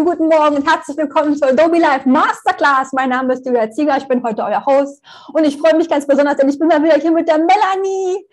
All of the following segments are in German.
wunderschönen guten Morgen und herzlich willkommen zur Adobe Live Masterclass. Mein Name ist Julia Zieger, ich bin heute euer Host und ich freue mich ganz besonders, denn ich bin mal wieder hier mit der Melanie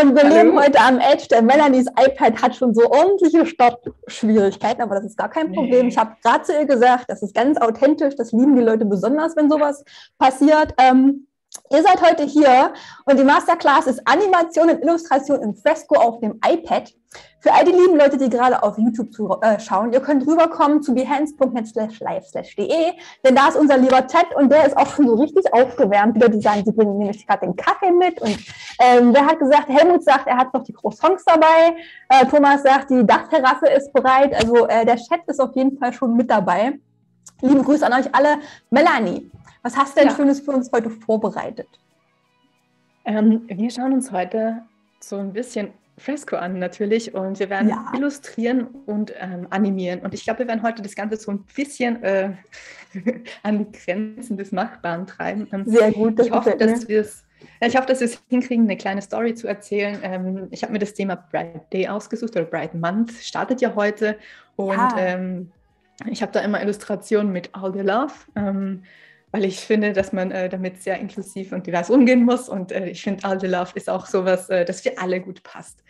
und wir Hallo. leben heute am Edge. Der Melanies iPad hat schon so ordentliche Startschwierigkeiten, aber das ist gar kein Problem. Nee. Ich habe gerade zu ihr gesagt, das ist ganz authentisch, das lieben die Leute besonders, wenn sowas passiert. Ähm, Ihr seid heute hier und die Masterclass ist Animation und Illustration in Fresco auf dem iPad. Für all die lieben Leute, die gerade auf YouTube zu, äh, schauen, ihr könnt rüberkommen zu behance.net slash live slash de, denn da ist unser lieber Chat und der ist auch schon so richtig aufgewärmt. Die sagen, sie bringen nämlich gerade den Kaffee mit und ähm, wer hat gesagt, Helmut sagt, er hat noch die Croissants dabei, äh, Thomas sagt, die Dachterrasse ist bereit, also äh, der Chat ist auf jeden Fall schon mit dabei. Liebe Grüße an euch alle. Melanie, was hast du denn ja. Schönes für uns heute vorbereitet? Ähm, wir schauen uns heute so ein bisschen Fresco an natürlich und wir werden ja. illustrieren und ähm, animieren. Und ich glaube, wir werden heute das Ganze so ein bisschen äh, an die Grenzen des Machbaren treiben. Ähm, Sehr gut. Ich hoffe, dass wir es ich hoffe, dass wir es hinkriegen, eine kleine Story zu erzählen. Ähm, ich habe mir das Thema Bright Day ausgesucht oder Bright Month startet ja heute und ja. Ähm, ich habe da immer Illustrationen mit All the Love. Ähm, weil ich finde, dass man äh, damit sehr inklusiv und divers umgehen muss. Und äh, ich finde, All the Love ist auch sowas, äh, das für alle gut passt.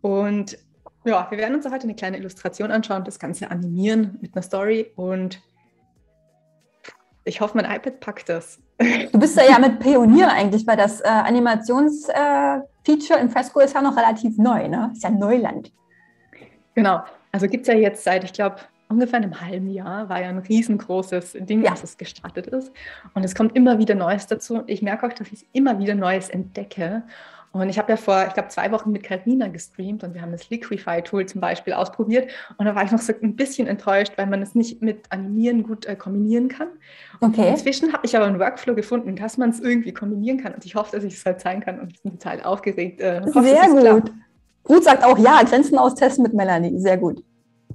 Und ja, wir werden uns heute eine kleine Illustration anschauen, das Ganze animieren mit einer Story und ich hoffe, mein iPad packt das. Du bist ja, ja mit Pionier eigentlich, weil das äh, Animationsfeature äh, in Fresco ist ja noch relativ neu, ne? Ist ja Neuland. Genau. Also gibt es ja jetzt seit, ich glaube, ungefähr einem halben Jahr war ja ein riesengroßes Ding, ja. dass es gestartet ist. Und es kommt immer wieder Neues dazu. Ich merke auch, dass ich immer wieder Neues entdecke. Und ich habe ja vor, ich glaube, zwei Wochen mit Carina gestreamt und wir haben das Liquify-Tool zum Beispiel ausprobiert. Und da war ich noch so ein bisschen enttäuscht, weil man es nicht mit Animieren gut äh, kombinieren kann. Okay. Inzwischen habe ich aber einen Workflow gefunden, dass man es irgendwie kombinieren kann. Und ich hoffe, dass ich es halt zeigen kann. Und ich bin total aufgeregt. Äh, hoffe, Sehr gut. Gut sagt auch ja, Grenzen austesten mit Melanie. Sehr gut.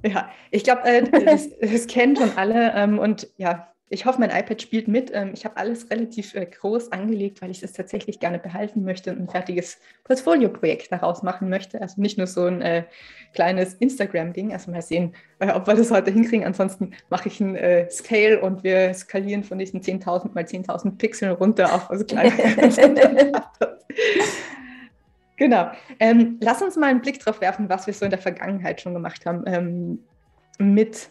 Ja, ich glaube, äh, das, das, kennen schon alle. Ähm, und ja, ich hoffe, mein iPad spielt mit. Ähm, ich habe alles relativ äh, groß angelegt, weil ich es tatsächlich gerne behalten möchte und ein fertiges Portfolio-Projekt daraus machen möchte. Also nicht nur so ein äh, kleines Instagram-Ding. Also mal sehen, äh, ob wir das heute hinkriegen. Ansonsten mache ich ein äh, Scale und wir skalieren von diesen 10.000 mal 10.000 Pixeln runter auf also kleine. Genau. Ähm, lass uns mal einen Blick drauf werfen, was wir so in der Vergangenheit schon gemacht haben ähm, mit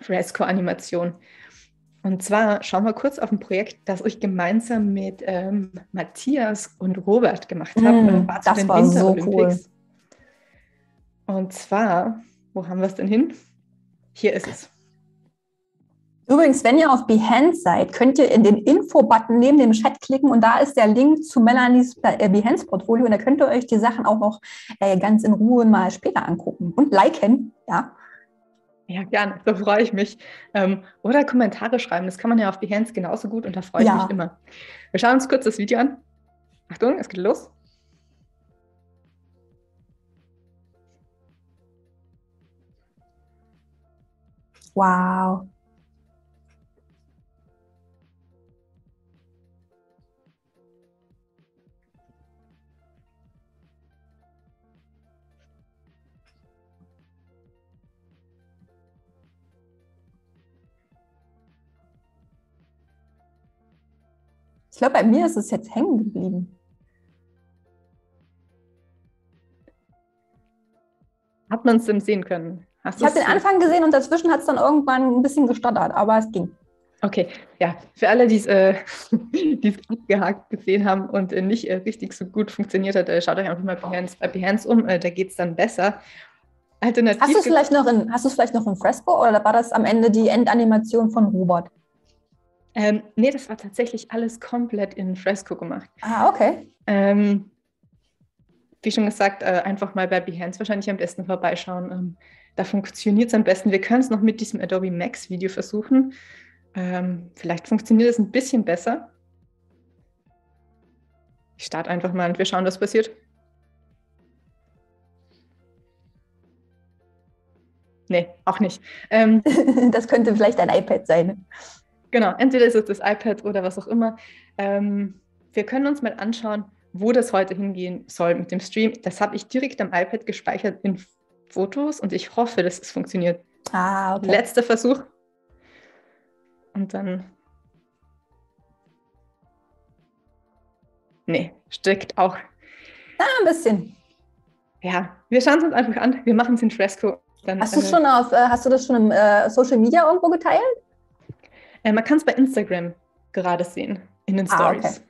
Fresco-Animation. Und zwar schauen wir kurz auf ein Projekt, das ich gemeinsam mit ähm, Matthias und Robert gemacht habe. Mm, das war so cool. Und zwar, wo haben wir es denn hin? Hier ist es. Übrigens, wenn ihr auf Behance seid, könnt ihr in den Info-Button neben dem Chat klicken und da ist der Link zu Melanies äh, Behance-Portfolio und da könnt ihr euch die Sachen auch noch äh, ganz in Ruhe mal später angucken und liken, ja. Ja, gerne, da freue ich mich. Ähm, oder Kommentare schreiben, das kann man ja auf Behance genauso gut und da freue ich ja. mich immer. Wir schauen uns kurz das Video an. Achtung, es geht los. Wow. Glaube, bei mir ist es jetzt hängen geblieben. Hat man es denn sehen können? Hast ich habe den Anfang gesehen und dazwischen hat es dann irgendwann ein bisschen gestottert, aber es ging. Okay, ja, für alle, die es äh, abgehakt gesehen haben und äh, nicht äh, richtig so gut funktioniert hat, äh, schaut euch einfach mal Behance, bei Behance um, äh, da geht es dann besser. Alternativ hast du es vielleicht, noch in, vielleicht noch in Fresco oder war das am Ende die Endanimation von Robert? Ähm, nee, das war tatsächlich alles komplett in Fresco gemacht. Ah, okay. Ähm, wie schon gesagt, äh, einfach mal bei Behance wahrscheinlich am besten vorbeischauen. Ähm, da funktioniert es am besten. Wir können es noch mit diesem Adobe Max Video versuchen. Ähm, vielleicht funktioniert es ein bisschen besser. Ich starte einfach mal und wir schauen, was passiert. Nee, auch nicht. Ähm, das könnte vielleicht ein iPad sein. Genau, entweder ist es das iPad oder was auch immer. Ähm, wir können uns mal anschauen, wo das heute hingehen soll mit dem Stream. Das habe ich direkt am iPad gespeichert in Fotos und ich hoffe, dass es funktioniert. Ah, okay. Letzter Versuch. Und dann. Nee, steckt auch. Ah, ein bisschen. Ja, wir schauen es uns einfach an. Wir machen es in Fresco. Dann, hast, äh, schon auf, äh, hast du das schon im äh, Social Media irgendwo geteilt? Äh, man kann es bei Instagram gerade sehen, in den Stories. Ah, okay.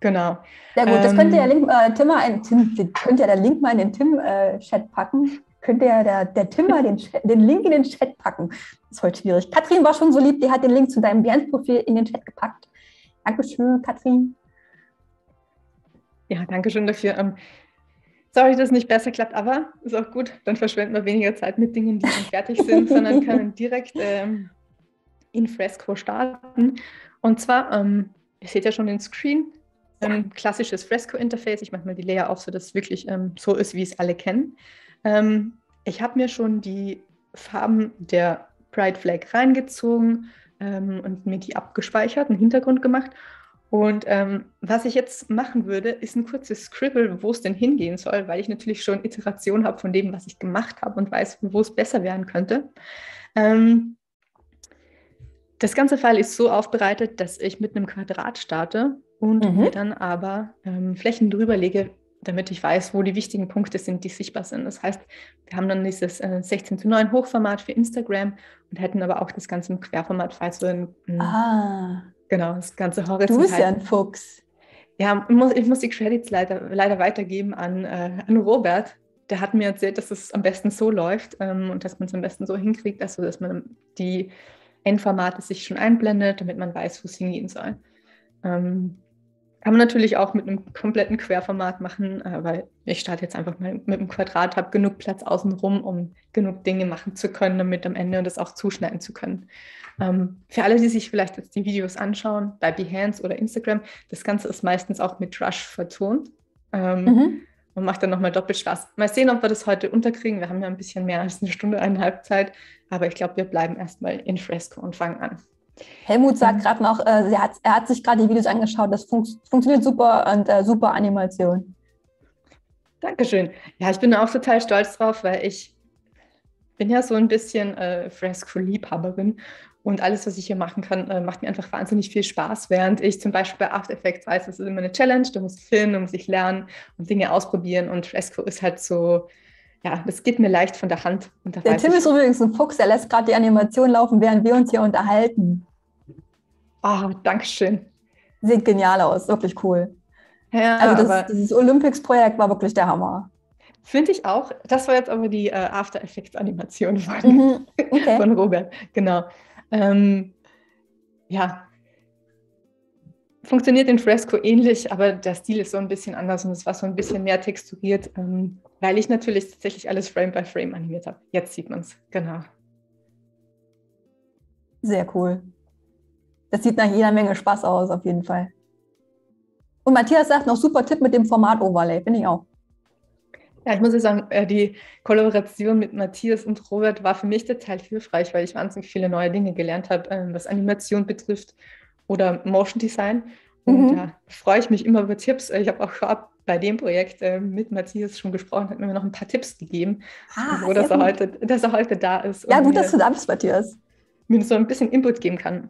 Genau. Sehr gut, das könnte ja ähm, Link, äh, Tim mal in, Tim, könnte ja der Link mal in den Tim-Chat äh, packen. Könnte ja der, der Tim mal den, den Link in den Chat packen. Das ist heute schwierig. Katrin war schon so lieb, die hat den Link zu deinem Behance-Profil in den Chat gepackt. Dankeschön, Katrin. Ja, danke schön dafür. Ähm, sorry, dass es nicht besser klappt, aber ist auch gut. Dann verschwenden wir weniger Zeit mit Dingen, die schon fertig sind, sondern können direkt ähm, in Fresco starten. Und zwar, ähm, ihr seht ja schon den Screen, ähm, klassisches Fresco-Interface. Ich mache mal die Layer auf, so dass es wirklich ähm, so ist, wie es alle kennen. Ähm, ich habe mir schon die Farben der Pride Flag reingezogen ähm, und mir die abgespeichert, einen Hintergrund gemacht. Und ähm, was ich jetzt machen würde, ist ein kurzes Scribble, wo es denn hingehen soll, weil ich natürlich schon Iteration habe von dem, was ich gemacht habe und weiß, wo es besser werden könnte. Ähm, das ganze File ist so aufbereitet, dass ich mit einem Quadrat starte und mhm. mir dann aber ähm, Flächen drüber lege, damit ich weiß, wo die wichtigen Punkte sind, die sichtbar sind. Das heißt, wir haben dann dieses äh, 16 zu 9 Hochformat für Instagram und hätten aber auch das Ganze im Querformat, falls wir ein, ah. genau, das ganze horizontal. Du bist ja ein Fuchs. Ja, ich muss, ich muss die Credits leider, leider weitergeben an, äh, an Robert. Der hat mir erzählt, dass es am besten so läuft ähm, und dass man es am besten so hinkriegt, also dass man die Endformate sich schon einblendet, damit man weiß, wo es hingehen soll. Ähm, kann man natürlich auch mit einem kompletten Querformat machen, äh, weil ich starte jetzt einfach mal mit einem Quadrat, habe genug Platz außenrum, um genug Dinge machen zu können, damit am Ende das auch zuschneiden zu können. Ähm, für alle, die sich vielleicht jetzt die Videos anschauen, bei Behance oder Instagram, das Ganze ist meistens auch mit Rush vertont. Ähm, mhm. Und macht dann nochmal doppelt Spaß. Mal sehen, ob wir das heute unterkriegen. Wir haben ja ein bisschen mehr als eine Stunde, eineinhalb Zeit. Aber ich glaube, wir bleiben erstmal in Fresco und fangen an. Helmut sagt mhm. gerade noch, äh, er, hat, er, hat, sich gerade die Videos angeschaut, das fun funktioniert super und äh, super Animation. Dankeschön. Ja, ich bin auch total stolz drauf, weil ich bin ja so ein bisschen äh, Fresco-Liebhaberin und alles, was ich hier machen kann, äh, macht mir einfach wahnsinnig viel Spaß, während ich zum Beispiel bei After Effects weiß, das ist immer eine Challenge, du musst filmen, du musst dich lernen und Dinge ausprobieren und Fresco ist halt so, ja, das geht mir leicht von der Hand. der Tim ist übrigens ein Fuchs, er lässt gerade die Animation laufen, während wir uns hier unterhalten. Ah, oh, danke schön. Sieht genial aus, wirklich cool. Ja, also das, dieses Olympics-Projekt war wirklich der Hammer. Finde ich auch. Das war jetzt aber die äh, After Effects-Animation von, mhm, okay. von Robert. Genau. Ähm, ja, funktioniert in Fresco ähnlich, aber der Stil ist so ein bisschen anders und es war so ein bisschen mehr texturiert, ähm, weil ich natürlich tatsächlich alles Frame by Frame animiert habe. Jetzt sieht man es, genau. Sehr cool. Das sieht nach jeder Menge Spaß aus, auf jeden Fall. Und Matthias sagt noch super Tipp mit dem Format-Overlay, finde ich auch. Ja, ich muss ja sagen, äh, die Kollaboration mit Matthias und Robert war für mich total hilfreich, weil ich wahnsinnig viele neue Dinge gelernt habe, ähm, was Animation betrifft oder Motion Design. Und mhm. da freue ich mich immer über Tipps. Ich habe auch vorab bei dem Projekt äh, mit Matthias schon gesprochen, hat mir noch ein paar Tipps gegeben, ah, wo dass er, heute, dass er heute da ist. Ja, gut, dass du da bist, Matthias. Mir so ein bisschen Input geben kann.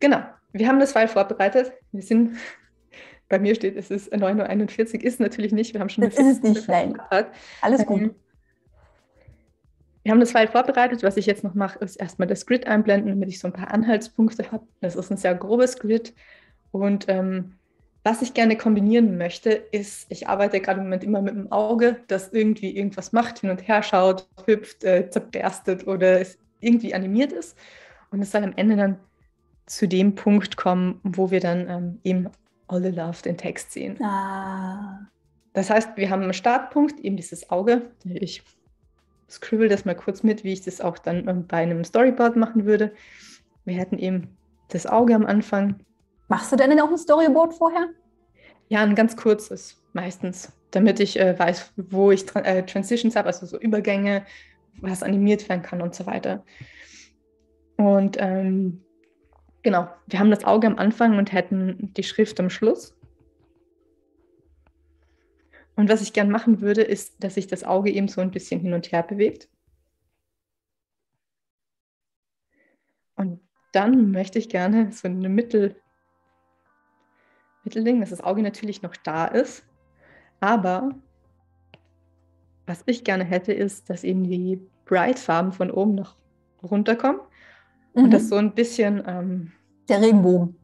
Genau, wir haben das File vorbereitet. Wir sind, bei mir steht, es ist 9.41 Uhr, ist natürlich nicht. Wir haben schon. Das ist es nicht, nein. Alles gut. Ähm, wir haben das File vorbereitet. Was ich jetzt noch mache, ist erstmal das Grid einblenden, damit ich so ein paar Anhaltspunkte habe. Das ist ein sehr grobes Grid. Und ähm, was ich gerne kombinieren möchte, ist, ich arbeite gerade im Moment immer mit dem Auge, das irgendwie irgendwas macht, hin und her schaut, hüpft, äh, zerberstet oder es irgendwie animiert ist. Und es soll am Ende dann zu dem Punkt kommen, wo wir dann ähm, eben All the Love den Text sehen. Ah. Das heißt, wir haben einen Startpunkt, eben dieses Auge. Ich scribble das mal kurz mit, wie ich das auch dann ähm, bei einem Storyboard machen würde. Wir hätten eben das Auge am Anfang. Machst du denn auch ein Storyboard vorher? Ja, ein ganz kurzes meistens, damit ich äh, weiß, wo ich tra äh, Transitions habe, also so Übergänge, was animiert werden kann und so weiter. Und ähm, Genau, wir haben das Auge am Anfang und hätten die Schrift am Schluss. Und was ich gern machen würde, ist, dass sich das Auge eben so ein bisschen hin und her bewegt. dann möchte ich gerne so eine Mittel, Mittelding, dass das Auge natürlich noch da ist, aber was ich gerne hätte, ist, dass eben die Bright-Farben von oben noch runterkommen mhm. und das so ein bisschen... Ähm, der Regenbogen.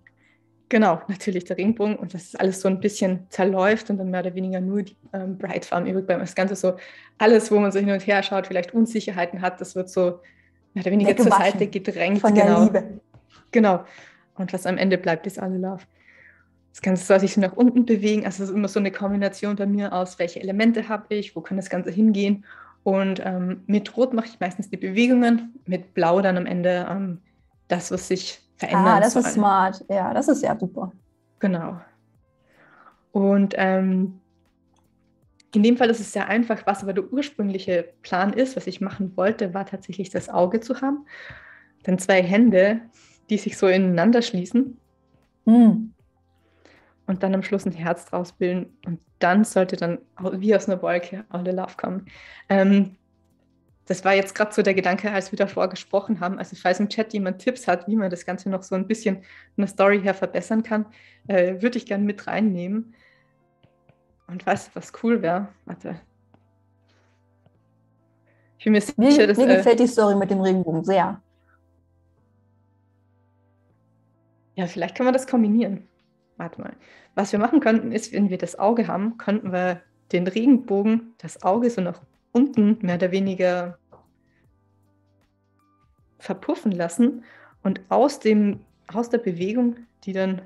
Genau, natürlich der Regenbogen und das ist alles so ein bisschen zerläuft und dann mehr oder weniger nur die ähm, Bright-Farben übrig bleiben. Das Ganze so, alles, wo man so hin und her schaut, vielleicht Unsicherheiten hat, das wird so mehr oder weniger zur Seite gedrängt. Von genau. der Liebe. Genau. Und was am Ende bleibt, ist alle Love. Das Ganze soll sich so nach unten bewegen. Also es ist immer so eine Kombination bei mir aus, welche Elemente habe ich, wo kann das Ganze hingehen. Und ähm, mit Rot mache ich meistens die Bewegungen, mit Blau dann am Ende ähm, das, was sich verändert. Ah, das soll. ist smart. Ja, das ist ja super. Genau. Und ähm, in dem Fall ist es sehr einfach. Was aber der ursprüngliche Plan ist, was ich machen wollte, war tatsächlich das Auge zu haben. Dann zwei Hände, die sich so ineinander schließen. Hm und dann am Schluss ein Herz draus bilden und dann sollte dann wie aus einer Wolke All the Love kommen. Ähm, das war jetzt gerade so der Gedanke, als wir davor gesprochen haben. Also falls im Chat jemand Tipps hat, wie man das Ganze noch so ein bisschen von der Story her verbessern kann, äh, würde ich gerne mit reinnehmen. Und weißt du, was cool wäre? Warte. Ich bin mir sicher, mir, dass... Mir äh, gefällt die Story mit dem Regenbogen sehr. Ja, vielleicht kann man das kombinieren warte mal. Was wir machen könnten, ist, wenn wir das Auge haben, könnten wir den Regenbogen, das Auge so nach unten mehr oder weniger verpuffen lassen und aus, dem, aus der Bewegung, die dann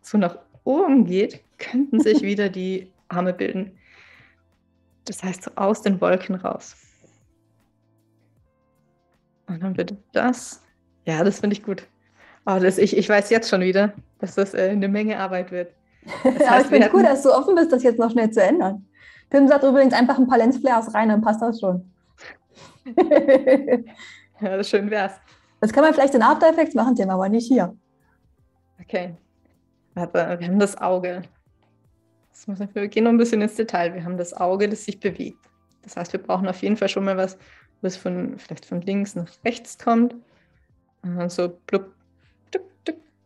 so nach oben geht, könnten sich wieder die Arme bilden. Das heißt, so aus den Wolken raus. Und dann wird das. Ja, das finde ich gut. Oh, das, ich, ich weiß jetzt schon wieder, dass das äh, eine Menge Arbeit wird. Das heißt, Aber ich finde es gut, dass du offen bist, das jetzt noch schnell zu ändern. Tim sagt übrigens einfach ein paar Lensflares rein, dann passt das schon. ja, das schön wär's. Das kann man vielleicht in After Effects machen, Tim, aber nicht hier. Okay. Warte, wir haben das Auge. Das muss wir gehen noch ein bisschen ins Detail. Wir haben das Auge, das sich bewegt. Das heißt, wir brauchen auf jeden Fall schon mal was, was von, vielleicht von links nach rechts kommt. Und dann so blub,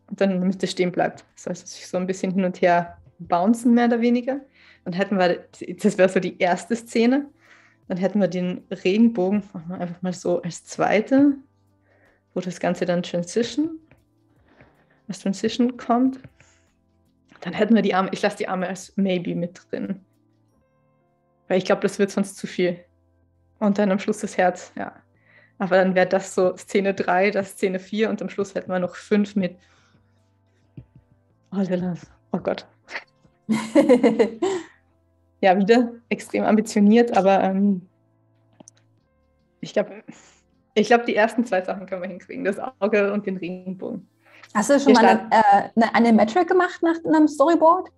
dann damit es stehen bleibt. Das heißt, sich so ein bisschen hin und her bouncen, mehr oder weniger. Dann hätten wir, das wäre so die erste Szene. Dann hätten wir den Regenbogen einfach mal so als zweite, wo das Ganze dann Transition, als Transition kommt. Dann hätten wir die Arme, ich lasse die Arme als Maybe mit drin. Weil ich glaube, das wird sonst zu viel. Und dann am Schluss das Herz, ja. Aber dann wäre das so Szene 3, das Szene 4 und am Schluss hätten wir noch 5 mit Oh, Lillas. Oh Gott. ja, wieder extrem ambitioniert, aber ähm, ich glaube, ich glaube, die ersten zwei Sachen können wir hinkriegen: das Auge und den Regenbogen. Hast du schon wir mal eine, äh, eine, eine Metric gemacht nach einem Storyboard?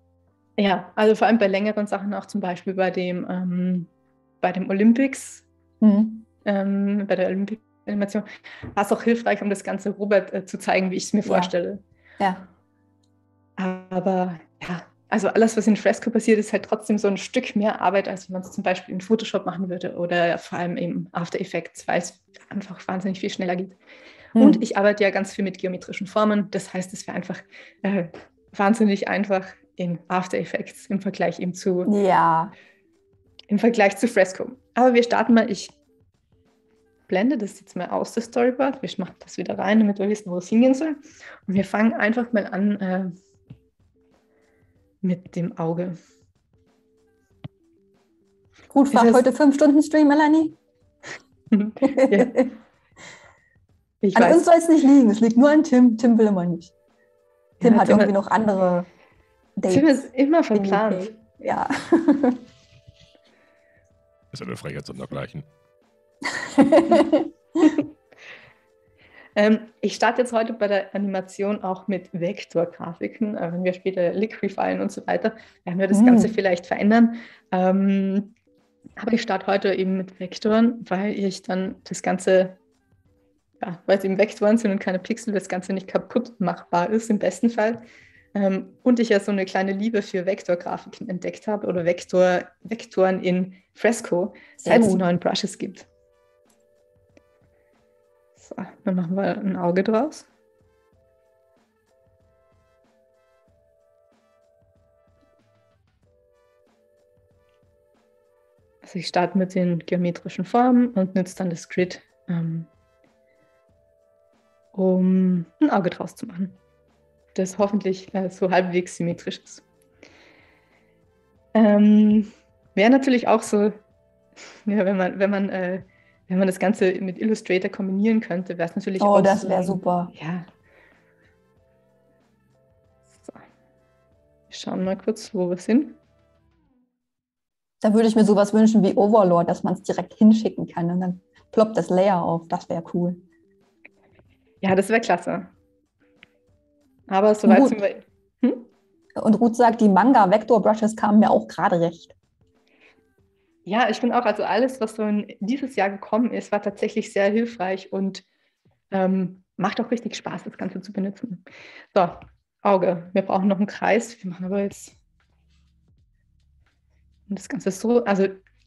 Ja, also vor allem bei längeren Sachen, auch zum Beispiel bei dem, ähm, bei dem Olympics, mhm. ähm, bei der Olympic-Animation, war es auch hilfreich, um das Ganze Robert äh, zu zeigen, wie ich es mir ja. vorstelle. Ja. Aber ja, also alles, was in Fresco passiert, ist halt trotzdem so ein Stück mehr Arbeit, als wenn man es zum Beispiel in Photoshop machen würde oder vor allem im After Effects, weil es einfach wahnsinnig viel schneller geht. Hm. Und ich arbeite ja ganz viel mit geometrischen Formen. Das heißt, es wäre einfach äh, wahnsinnig einfach in After Effects im Vergleich eben zu ja. im Vergleich zu Fresco. Aber wir starten mal. Ich blende das jetzt mal aus, das Storyboard. Wir machen das wieder rein, damit wir wissen, wo es hingehen soll. Und wir fangen einfach mal an. Äh, mit dem Auge. Gut, war heute fünf Stunden Stream, Melanie? ja. Ich an weiß. uns soll es nicht liegen, es liegt nur an Tim. Tim will immer nicht. Tim ja, hat Tim irgendwie hat, noch andere Dates. Tim ist immer verplant. Ja. ist eine Frechheit sondergleichen. Ähm, ich starte jetzt heute bei der Animation auch mit Vektorgrafiken. Äh, wenn wir später Liquifyen und so weiter, werden wir das mm. Ganze vielleicht verändern. Ähm, aber ich starte heute eben mit Vektoren, weil ich dann das Ganze, ja, weil es eben Vektoren sind und keine Pixel, das Ganze nicht kaputt machbar ist, im besten Fall. Ähm, und ich ja so eine kleine Liebe für Vektorgrafiken entdeckt habe oder Vektor, Vektoren in Fresco, seit es neuen Brushes gibt. So, dann machen wir ein Auge draus. Also ich starte mit den geometrischen Formen und nutze dann das Grid, ähm, um ein Auge draus zu machen, das hoffentlich äh, so halbwegs symmetrisch ist. Ähm, Wäre natürlich auch so, ja, wenn man, wenn man äh, wenn man das Ganze mit Illustrator kombinieren könnte, wäre es natürlich oh, auch. Oh, das wäre so, super. Ja. So. Wir schauen mal kurz, wo wir sind. Da würde ich mir sowas wünschen wie Overlord, dass man es direkt hinschicken kann und dann ploppt das Layer auf. Das wäre cool. Ja, das wäre klasse. Aber soweit sind wir. Hm? Und Ruth sagt, die Manga Vector Brushes kamen mir auch gerade recht. Ja, ich finde auch, also alles, was so dieses Jahr gekommen ist, war tatsächlich sehr hilfreich und ähm, macht auch richtig Spaß, das Ganze zu benutzen. So, Auge. Wir brauchen noch einen Kreis. Wir machen aber jetzt das Ganze so, also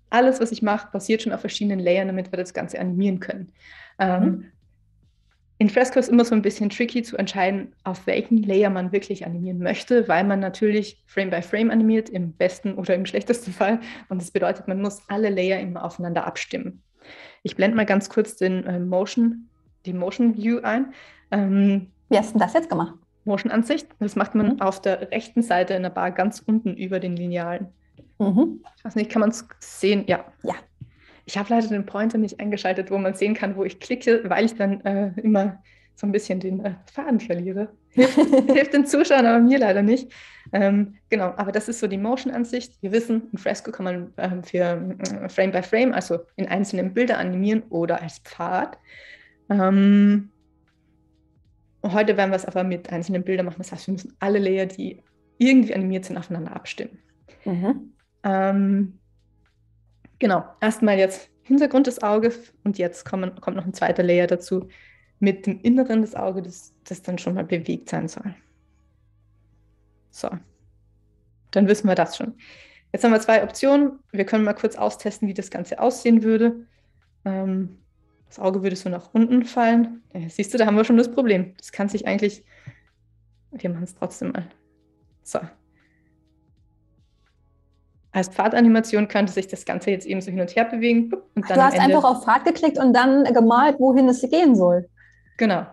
alles, was ich mache, basiert schon auf verschiedenen Layern, damit wir das Ganze animieren können. Ähm, mhm. In Fresco ist immer so ein bisschen tricky zu entscheiden, auf welchen Layer man wirklich animieren möchte, weil man natürlich Frame by Frame animiert, im besten oder im schlechtesten Fall. Und das bedeutet, man muss alle Layer immer aufeinander abstimmen. Ich blende mal ganz kurz den äh, Motion, die Motion View ein. Ähm, Wie hast du das jetzt gemacht? Motion Ansicht. Das macht man mhm. auf der rechten Seite in der Bar ganz unten über den Linealen. Mhm. Ich weiß nicht, kann man es sehen? Ja. Ja. Ich habe leider den Pointer nicht eingeschaltet, wo man sehen kann, wo ich klicke, weil ich dann äh, immer so ein bisschen den äh, Faden verliere. Hilft, den Zuschauern, aber mir leider nicht. Ähm, genau, aber das ist so die Motion-Ansicht. Wir wissen, ein Fresco kann man äh, für äh, Frame by Frame, also in einzelnen Bilder animieren oder als Pfad. Ähm, heute werden wir es aber mit einzelnen Bildern machen. Das heißt, wir müssen alle Layer, die irgendwie animiert sind, aufeinander abstimmen. Mhm. Genau, erstmal jetzt Hintergrund des Auges und jetzt kommen, kommt noch ein zweiter Layer dazu mit dem Inneren des Auges, das, das dann schon mal bewegt sein soll. So, dann wissen wir das schon. Jetzt haben wir zwei Optionen. Wir können mal kurz austesten, wie das Ganze aussehen würde. Ähm, das Auge würde so nach unten fallen. Ja, siehst du, da haben wir schon das Problem. Das kann sich eigentlich. Wir machen es trotzdem mal. So, als Pfadanimation könnte sich das Ganze jetzt eben so hin und her bewegen. Und dann du hast einfach auf Pfad geklickt und dann gemalt, wohin es gehen soll. Genau.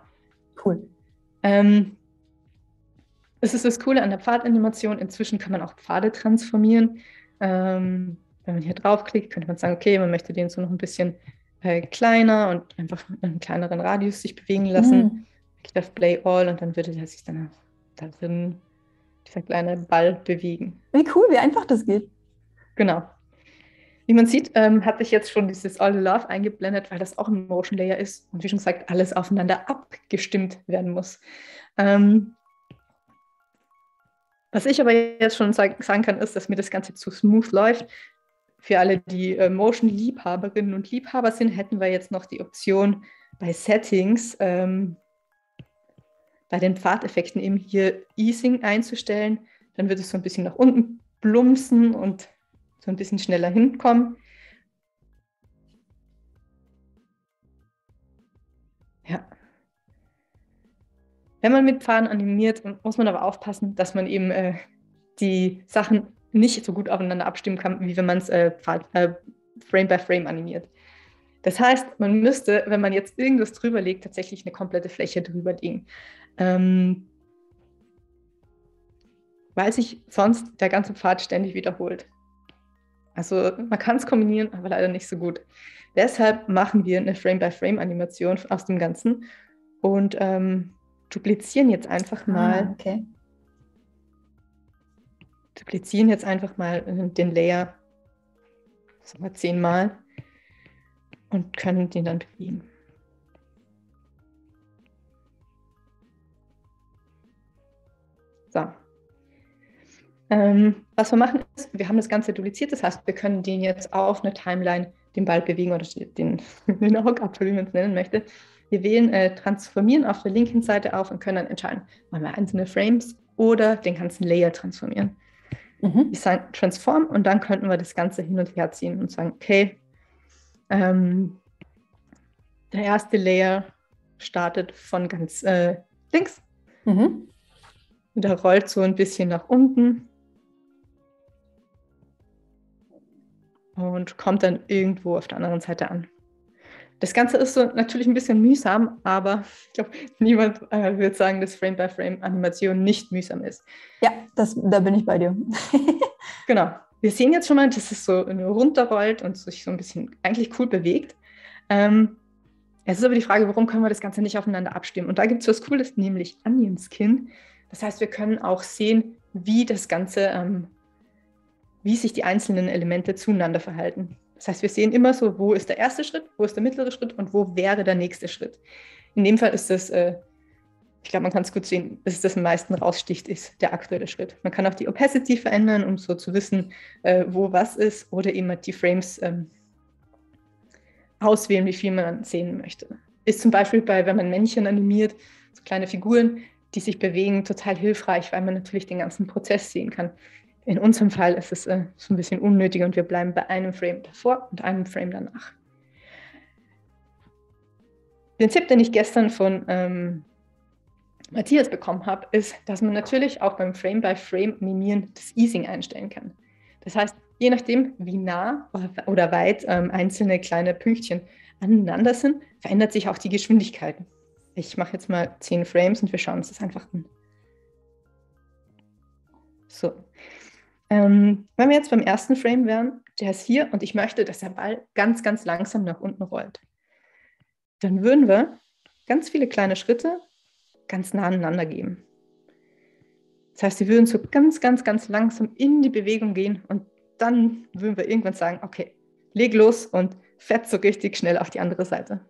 Cool. Ähm, das ist das Coole an der Pfadanimation. Inzwischen kann man auch Pfade transformieren. Ähm, wenn man hier draufklickt, könnte man sagen, okay, man möchte den so noch ein bisschen äh, kleiner und einfach einen kleineren Radius sich bewegen lassen. Mhm. Ich darf Play All und dann würde der sich dann da drin dieser kleine Ball bewegen. Wie cool, wie einfach das geht. Genau. Wie man sieht, ähm, hat sich jetzt schon dieses All the Love eingeblendet, weil das auch ein Motion Layer ist und wie schon gesagt, alles aufeinander abgestimmt werden muss. Ähm, was ich aber jetzt schon sag, sagen kann, ist, dass mir das Ganze zu smooth läuft. Für alle, die äh, Motion-Liebhaberinnen und Liebhaber sind, hätten wir jetzt noch die Option bei Settings, ähm, bei den Pfadeffekten eben hier Easing einzustellen. Dann wird es so ein bisschen nach unten plumpsen und so ein bisschen schneller hinkommen. Ja. Wenn man mit Pfaden animiert, muss man aber aufpassen, dass man eben äh, die Sachen nicht so gut aufeinander abstimmen kann, wie wenn man es äh, äh, Frame by Frame animiert. Das heißt, man müsste, wenn man jetzt irgendwas drüber legt, tatsächlich eine komplette Fläche drüber legen. Ähm, weil sich sonst der ganze Pfad ständig wiederholt. Also man kann es kombinieren, aber leider nicht so gut. Deshalb machen wir eine Frame-by-Frame-Animation aus dem Ganzen und ähm, duplizieren jetzt einfach ah, mal. Ah, okay. Duplizieren jetzt einfach mal den Layer sagen wir zehnmal und können den dann bewegen. So, ähm, was wir machen ist, wir haben das Ganze dupliziert, das heißt, wir können den jetzt auf eine Timeline den Ball bewegen oder den, den Hook-Apfel, wie man es nennen möchte. Wir wählen äh, Transformieren auf der linken Seite auf und können dann entscheiden, wollen wir einzelne Frames oder den ganzen Layer transformieren. Mhm. Ich sage Transform und dann könnten wir das Ganze hin und her ziehen und sagen, okay, ähm, der erste Layer startet von ganz äh, links. Mhm. Der rollt so ein bisschen nach unten und kommt dann irgendwo auf der anderen Seite an. Das Ganze ist so natürlich ein bisschen mühsam, aber ich glaube, niemand äh, wird sagen, dass Frame-by-Frame-Animation nicht mühsam ist. Ja, das, da bin ich bei dir. genau. Wir sehen jetzt schon mal, dass es so runterrollt und sich so ein bisschen eigentlich cool bewegt. Ähm, es ist aber die Frage, warum können wir das Ganze nicht aufeinander abstimmen? Und da gibt es was Cooles, nämlich Onion Skin. Das heißt, wir können auch sehen, wie das Ganze, ähm, wie sich die einzelnen Elemente zueinander verhalten. Das heißt, wir sehen immer so, wo ist der erste Schritt, wo ist der mittlere Schritt und wo wäre der nächste Schritt. In dem Fall ist das, äh, ich glaube, man kann es gut sehen, dass das am meisten raussticht, ist der aktuelle Schritt. Man kann auch die Opacity verändern, um so zu wissen, äh, wo was ist, oder eben die Frames ähm, auswählen, wie viel man sehen möchte. Ist zum Beispiel bei, wenn man Männchen animiert, so kleine Figuren, die sich bewegen, total hilfreich, weil man natürlich den ganzen Prozess sehen kann. In unserem Fall ist es äh, so ein bisschen unnötig und wir bleiben bei einem Frame davor und einem Frame danach. Den Tipp, den ich gestern von ähm, Matthias bekommen habe, ist, dass man natürlich auch beim Frame-by-Frame-Animieren das Easing einstellen kann. Das heißt, je nachdem, wie nah oder weit ähm, einzelne kleine Pünktchen aneinander sind, verändert sich auch die Geschwindigkeit. Ich mache jetzt mal 10 Frames und wir schauen uns das einfach an. So. Ähm, wenn wir jetzt beim ersten Frame wären, der ist hier und ich möchte, dass der Ball ganz, ganz langsam nach unten rollt, dann würden wir ganz viele kleine Schritte ganz nah aneinander geben. Das heißt, sie würden so ganz, ganz, ganz langsam in die Bewegung gehen und dann würden wir irgendwann sagen, okay, leg los und fett so richtig schnell auf die andere Seite.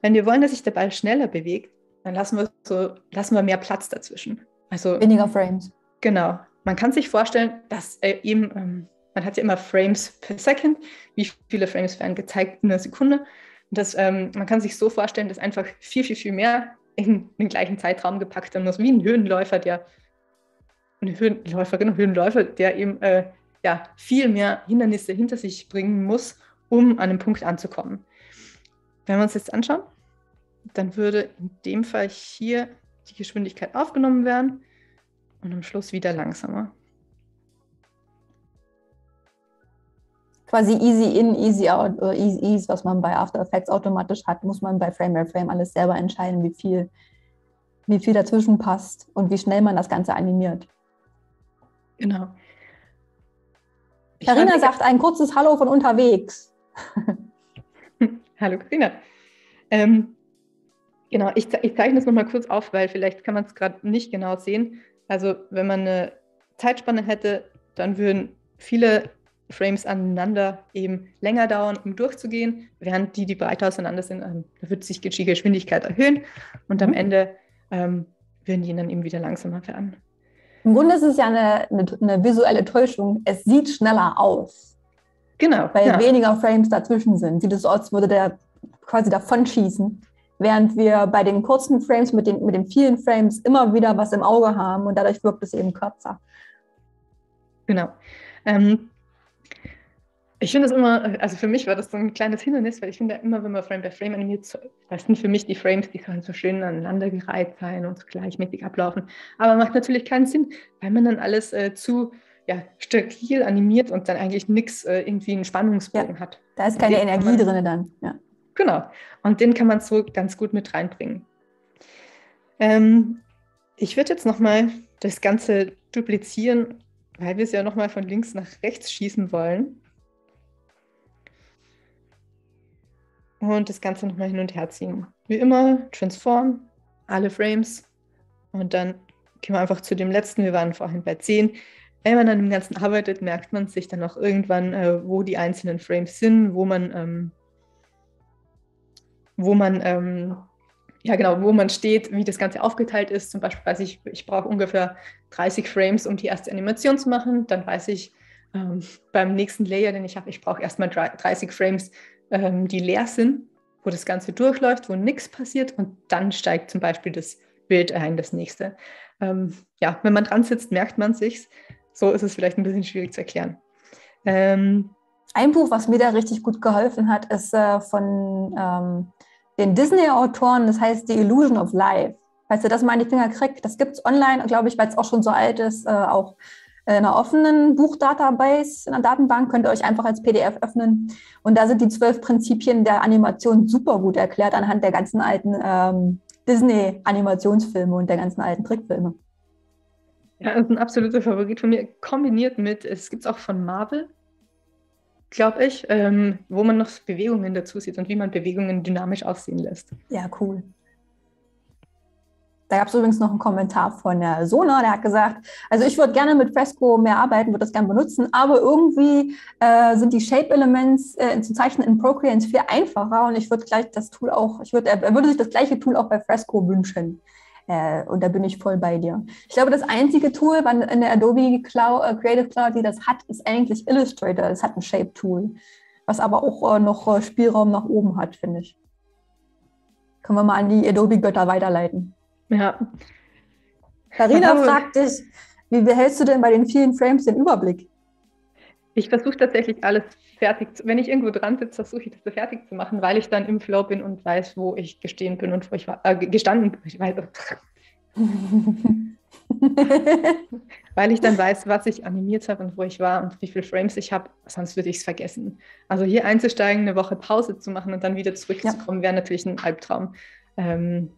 Wenn wir wollen, dass sich der Ball schneller bewegt, dann lassen wir so, lassen wir mehr Platz dazwischen. Also weniger Frames. Genau. Man kann sich vorstellen, dass äh, eben, ähm, man hat ja immer Frames per Second, wie viele Frames werden gezeigt in einer Sekunde. Und das, ähm, man kann sich so vorstellen, dass einfach viel, viel, viel mehr in den gleichen Zeitraum gepackt werden muss, wie ein Höhenläufer, der ein Höhenläufer, genau, Höhenläufer, der eben äh, ja, viel mehr Hindernisse hinter sich bringen muss, um an den Punkt anzukommen. Wenn wir uns jetzt anschauen, dann würde in dem Fall hier die Geschwindigkeit aufgenommen werden und am Schluss wieder langsamer. Quasi easy in, easy out oder easy ease, was man bei After Effects automatisch hat, muss man bei Frame by Frame alles selber entscheiden, wie viel, wie viel dazwischen passt und wie schnell man das Ganze animiert. Genau. Karina sagt ein kurzes Hallo von unterwegs. Hallo Karina. Ähm, genau, ich, ich zeichne es nochmal kurz auf, weil vielleicht kann man es gerade nicht genau sehen. Also wenn man eine Zeitspanne hätte, dann würden viele Frames aneinander eben länger dauern, um durchzugehen, während die, die breiter auseinander sind, ähm, da wird sich die Geschwindigkeit erhöhen und am mhm. Ende ähm, würden die dann eben wieder langsamer werden. Im Grunde ist es ja eine, eine, eine visuelle Täuschung. Es sieht schneller aus. Genau. Weil ja. weniger Frames dazwischen sind. Sieht es so aus, als würde der quasi davon schießen. Während wir bei den kurzen Frames mit den, mit den vielen Frames immer wieder was im Auge haben und dadurch wirkt es eben kürzer. Genau. Ähm, ich finde das immer, also für mich war das so ein kleines Hindernis, weil ich finde immer, wenn man Frame by Frame animiert, das sind für mich die Frames, die sollen so schön aneinandergereiht sein und so gleichmäßig ablaufen. Aber macht natürlich keinen Sinn, weil man dann alles äh, zu ja, steril animiert und dann eigentlich nichts äh, irgendwie einen Spannungsbogen ja, hat. Da ist keine Energie drin dann. Ja. Genau. Und den kann man so ganz gut mit reinbringen. Ähm, ich würde jetzt nochmal das Ganze duplizieren, weil wir es ja nochmal von links nach rechts schießen wollen. Und das Ganze nochmal hin und her ziehen. Wie immer, Transform, alle Frames. Und dann gehen wir einfach zu dem letzten. Wir waren vorhin bei 10 wenn man an dem Ganzen arbeitet, merkt man sich dann auch irgendwann, äh, wo die einzelnen Frames sind, wo man, ähm, wo man, ähm, ja genau, wo man steht, wie das Ganze aufgeteilt ist. Zum Beispiel weiß ich, ich brauche ungefähr 30 Frames, um die erste Animation zu machen. Dann weiß ich ähm, beim nächsten Layer, den ich habe, ich brauche erstmal 30 Frames, ähm, die leer sind, wo das Ganze durchläuft, wo nichts passiert und dann steigt zum Beispiel das Bild ein, das nächste. Ähm, ja, wenn man dran sitzt, merkt man sich's. So ist es vielleicht ein bisschen schwierig zu erklären. Ähm, ein Buch, was mir da richtig gut geholfen hat, ist äh, von ähm, den Disney-Autoren, das heißt The Illusion of Life. Falls ihr das mal in die Finger kriegt, das gibt es online, glaube ich, weil es auch schon so alt ist, äh, auch in einer offenen Buchdatabase, in einer Datenbank, könnt ihr euch einfach als PDF öffnen. Und da sind die zwölf Prinzipien der Animation super gut erklärt anhand der ganzen alten ähm, Disney-Animationsfilme und der ganzen alten Trickfilme. Ja, das ist ein absoluter Favorit von mir, kombiniert mit, es gibt es auch von Marvel, glaube ich, ähm, wo man noch Bewegungen dazu sieht und wie man Bewegungen dynamisch aussehen lässt. Ja, cool. Da gab es übrigens noch einen Kommentar von der Sona, der hat gesagt, also ich würde gerne mit Fresco mehr arbeiten, würde das gerne benutzen, aber irgendwie äh, sind die Shape-Elements äh, zu zeichnen in Procreate viel einfacher und ich würde gleich das Tool auch, ich würde, er würde sich das gleiche Tool auch bei Fresco wünschen. Äh, und da bin ich voll bei dir. Ich glaube, das einzige Tool in der Adobe Cloud, äh, Creative Cloud, die das hat, ist eigentlich Illustrator. Es hat ein Shape-Tool, was aber auch äh, noch äh, Spielraum nach oben hat, finde ich. Können wir mal an die Adobe-Götter weiterleiten. Ja. Carina fragt dich, wie behältst du denn bei den vielen Frames den Überblick? Ich versuche tatsächlich alles fertig zu, wenn ich irgendwo dran sitze, versuche ich das so fertig zu machen, weil ich dann im Flow bin und weiß, wo ich gestehen bin und wo ich war, äh, gestanden bin. Ich weiß, weil ich dann weiß, was ich animiert habe und wo ich war und wie viele Frames ich habe, sonst würde ich es vergessen. Also hier einzusteigen, eine Woche Pause zu machen und dann wieder zurückzukommen, ja. wäre natürlich ein Albtraum. Ähm,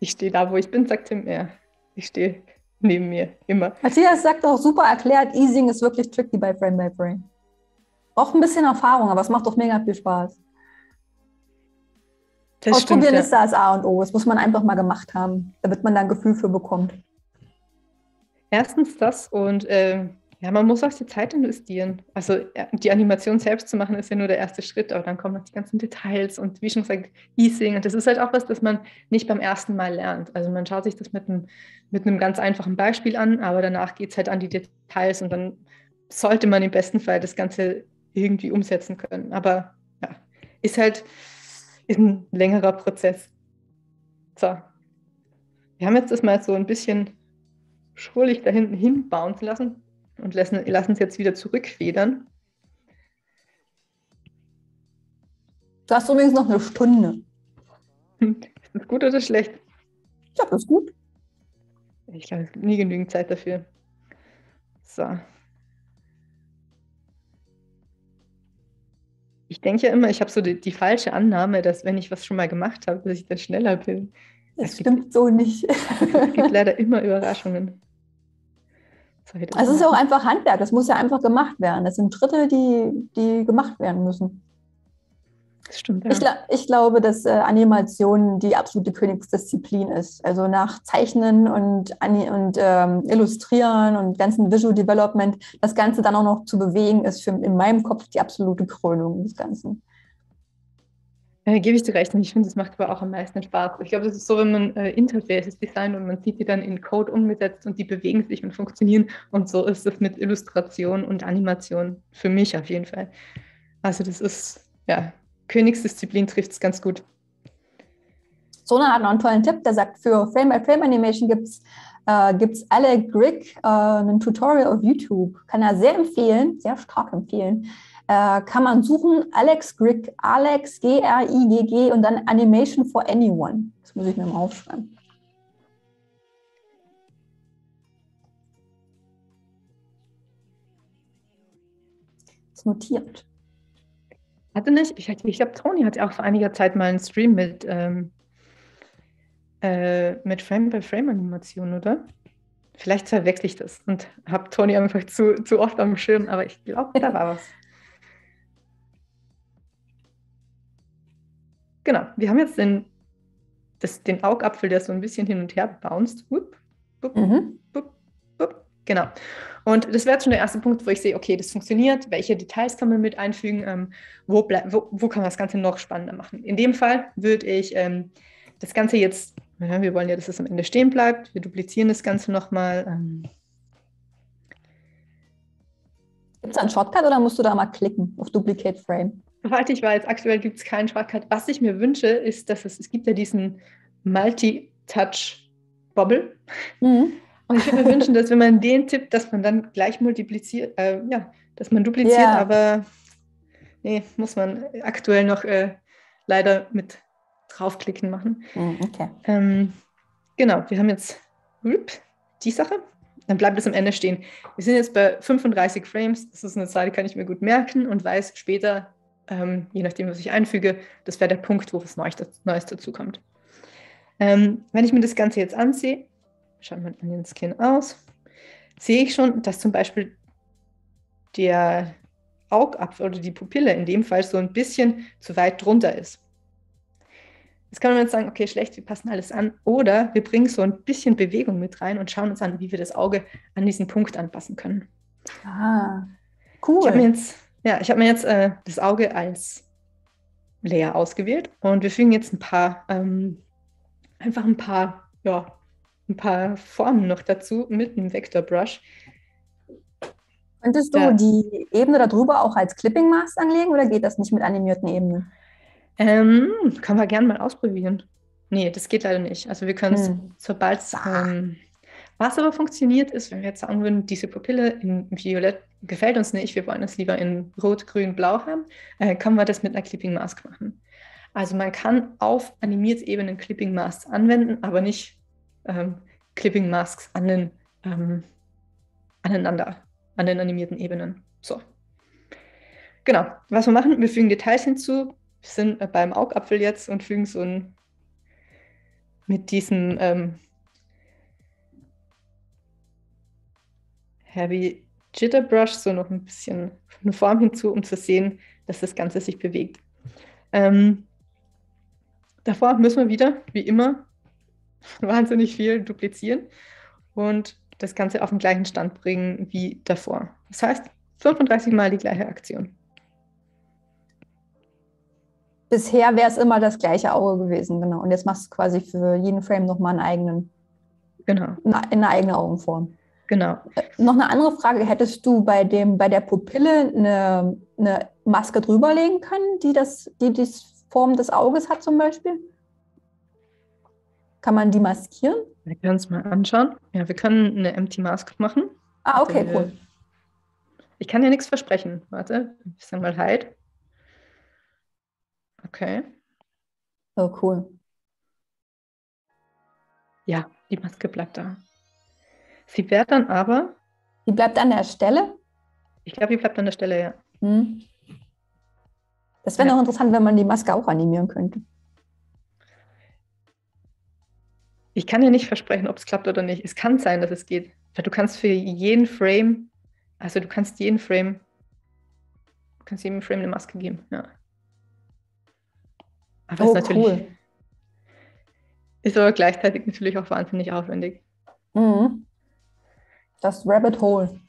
ich stehe da, wo ich bin, sagt Tim. Ja, ich stehe neben mir, immer. Matthias sagt auch super erklärt, Easing ist wirklich tricky bei Frame by Frame. Braucht ein bisschen Erfahrung, aber es macht doch mega viel Spaß. Das Ausprobieren stimmt, ja. ist das A und O. Das muss man einfach mal gemacht haben, damit man da ein Gefühl für bekommt. Erstens das und äh, ja, man muss auch die Zeit investieren. Also die Animation selbst zu machen, ist ja nur der erste Schritt, aber dann kommen noch die ganzen Details und wie schon gesagt, Easing. Und das ist halt auch was, das man nicht beim ersten Mal lernt. Also man schaut sich das mit einem, mit einem ganz einfachen Beispiel an, aber danach geht es halt an die Details und dann sollte man im besten Fall das Ganze irgendwie umsetzen können. Aber ja, ist halt ein längerer Prozess. So. Wir haben jetzt das mal so ein bisschen schrullig da hinten hinbauen lassen und lassen, lassen es jetzt wieder zurückfedern. Du hast übrigens noch eine Stunde. Ist das gut oder schlecht? Ja, das ist gut. Ich glaube, es gibt nie genügend Zeit dafür. So. Ich denke ja immer, ich habe so die, die, falsche Annahme, dass wenn ich was schon mal gemacht habe, dass ich dann schneller bin. Das es stimmt gibt, so nicht. es gibt leider immer Überraschungen. Also es ist auch einfach Handwerk, das muss ja einfach gemacht werden. Das sind Schritte, die, die gemacht werden müssen. Das stimmt, ja. Ich, ich glaube, dass äh, Animation die absolute Königsdisziplin ist. Also nach Zeichnen und, und ähm, Illustrieren und ganzen Visual Development, das Ganze dann auch noch zu bewegen, ist für, in meinem Kopf die absolute Krönung des Ganzen. Äh, gebe ich dir recht. Und ich finde, das macht aber auch am meisten Spaß. Ich glaube, das ist so, wenn man äh, Interfaces designt und man sieht die dann in Code umgesetzt und die bewegen sich und funktionieren. Und so ist es mit Illustration und Animation für mich auf jeden Fall. Also das ist, ja, Königsdisziplin trifft es ganz gut. Sona hat noch einen tollen Tipp, der sagt, für Frame-by-Frame-Animation gibt es äh, gibt's äh, ein Tutorial auf YouTube. Kann er sehr empfehlen, sehr stark empfehlen äh, kann man suchen Alex Grigg, Alex G-R-I-G-G und dann Animation for Anyone. Das muss ich mir mal aufschreiben. Ist notiert. Hatte nicht, ich, ich glaube, Tony hat auch vor einiger Zeit mal einen Stream mit, ähm, äh, mit Frame-by-Frame-Animation, oder? Vielleicht verwechsel ich das und habe Tony einfach zu, zu oft am Schirm, aber ich glaube, da war was. Genau, wir haben jetzt den, das, den Augapfel, der so ein bisschen hin und her bounced. Wupp, wupp, mhm. wupp, wupp. Genau. Und das wäre jetzt schon der erste Punkt, wo ich sehe, okay, das funktioniert, welche Details kann man mit einfügen, ähm, wo, wo, wo, kann man das Ganze noch spannender machen. In dem Fall würde ich ähm, das Ganze jetzt, ja, wir wollen ja, dass es am Ende stehen bleibt, wir duplizieren das Ganze nochmal. Ähm. Gibt es einen Shortcut oder musst du da mal klicken auf Duplicate Frame? Soweit ich weiß, aktuell gibt es keinen Shortcut. Was ich mir wünsche, ist, dass es, es gibt ja diesen Multi-Touch-Bobble. Mhm. Und ich würde mir wünschen, dass wenn man den tippt, dass man dann gleich multipliziert, äh, ja, dass man dupliziert, yeah. aber nee, muss man aktuell noch äh, leider mit draufklicken machen. Mhm, okay. Ähm, genau, wir haben jetzt die Sache dann bleibt es am Ende stehen. Wir sind jetzt bei 35 Frames. Das ist eine Zahl, die kann ich mir gut merken und weiß später, ähm, je nachdem, was ich einfüge, das wäre der Punkt, wo was Neues, Neues dazu kommt. Ähm, wenn ich mir das Ganze jetzt ansehe, schaut man an den Skin aus, sehe ich schon, dass zum Beispiel der Augapfel oder die Pupille in dem Fall so ein bisschen zu weit drunter ist. Jetzt kann man jetzt sagen, okay, schlecht, wir passen alles an. Oder wir bringen so ein bisschen Bewegung mit rein und schauen uns an, wie wir das Auge an diesen Punkt anpassen können. Ah, cool. Ich habe mir jetzt, ja, ich habe mir jetzt äh, das Auge als Layer ausgewählt und wir fügen jetzt ein paar, ähm, einfach ein paar, ja, ein paar Formen noch dazu mit einem Vector-Brush. Könntest du ja. die Ebene darüber auch als Clipping Mask anlegen oder geht das nicht mit animierten Ebenen? Ähm, können wir gerne mal ausprobieren. Nee, das geht leider nicht. Also wir können es, hm. sobald ähm, was aber funktioniert ist, wenn wir jetzt sagen würden, diese Pupille in Violett gefällt uns nicht, wir wollen es lieber in Rot, Grün, Blau haben, äh, können wir das mit einer Clipping Mask machen. Also man kann auf animierte Ebenen Clipping Masks anwenden, aber nicht ähm, Clipping Masks an den, ähm, aneinander, an den animierten Ebenen. So. Genau, was wir machen, wir fügen Details hinzu, wir sind beim Augapfel jetzt und fügen so ein mit diesem ähm, Heavy Jitterbrush so noch ein bisschen eine Form hinzu, um zu sehen, dass das Ganze sich bewegt. Ähm, davor müssen wir wieder, wie immer, wahnsinnig viel duplizieren und das Ganze auf den gleichen Stand bringen wie davor. Das heißt, 35 Mal die gleiche Aktion bisher wäre es immer das gleiche Auge gewesen, genau. Und jetzt machst du quasi für jeden Frame nochmal einen eigenen. Genau. In eine eigene Augenform. Genau. Noch eine andere Frage: Hättest du bei, dem, bei der Pupille eine, eine Maske drüberlegen können, die, das, die die Form des Auges hat, zum Beispiel? Kann man die maskieren? Wir können es mal anschauen. Ja, wir können eine Empty Mask machen. Ah, okay, cool. Ich kann ja nichts versprechen. Warte, ein bisschen mal Hide. Okay. Oh, cool. Ja, die Maske bleibt da. Sie wird dann aber. Die bleibt an der Stelle? Ich glaube, die bleibt an der Stelle, ja. Hm. Das wäre ja. noch interessant, wenn man die Maske auch animieren könnte. Ich kann dir nicht versprechen, ob es klappt oder nicht. Es kann sein, dass es geht. Du kannst für jeden Frame, also du kannst jeden Frame, du kannst jedem Frame eine Maske geben, ja. Aber oh, ist natürlich cool. ist aber gleichzeitig natürlich auch wahnsinnig aufwendig. Mhm. Das Rabbit Hole.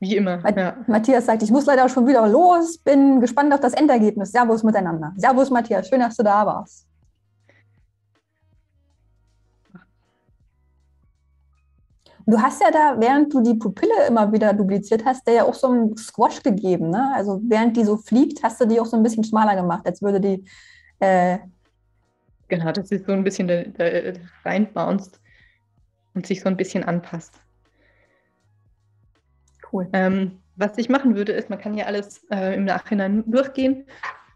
Wie immer. Ja. Matthias sagt, ich muss leider schon wieder los, bin gespannt auf das Endergebnis. Servus miteinander. Servus Matthias, schön, dass du da warst. Du hast ja da, während du die Pupille immer wieder dupliziert hast, der ja auch so einen Squash gegeben. Ne? Also während die so fliegt, hast du die auch so ein bisschen schmaler gemacht, als würde die äh, genau, dass sie so ein bisschen da, da reinbounced und sich so ein bisschen anpasst. Cool. Ähm, was ich machen würde, ist, man kann hier alles äh, im Nachhinein durchgehen.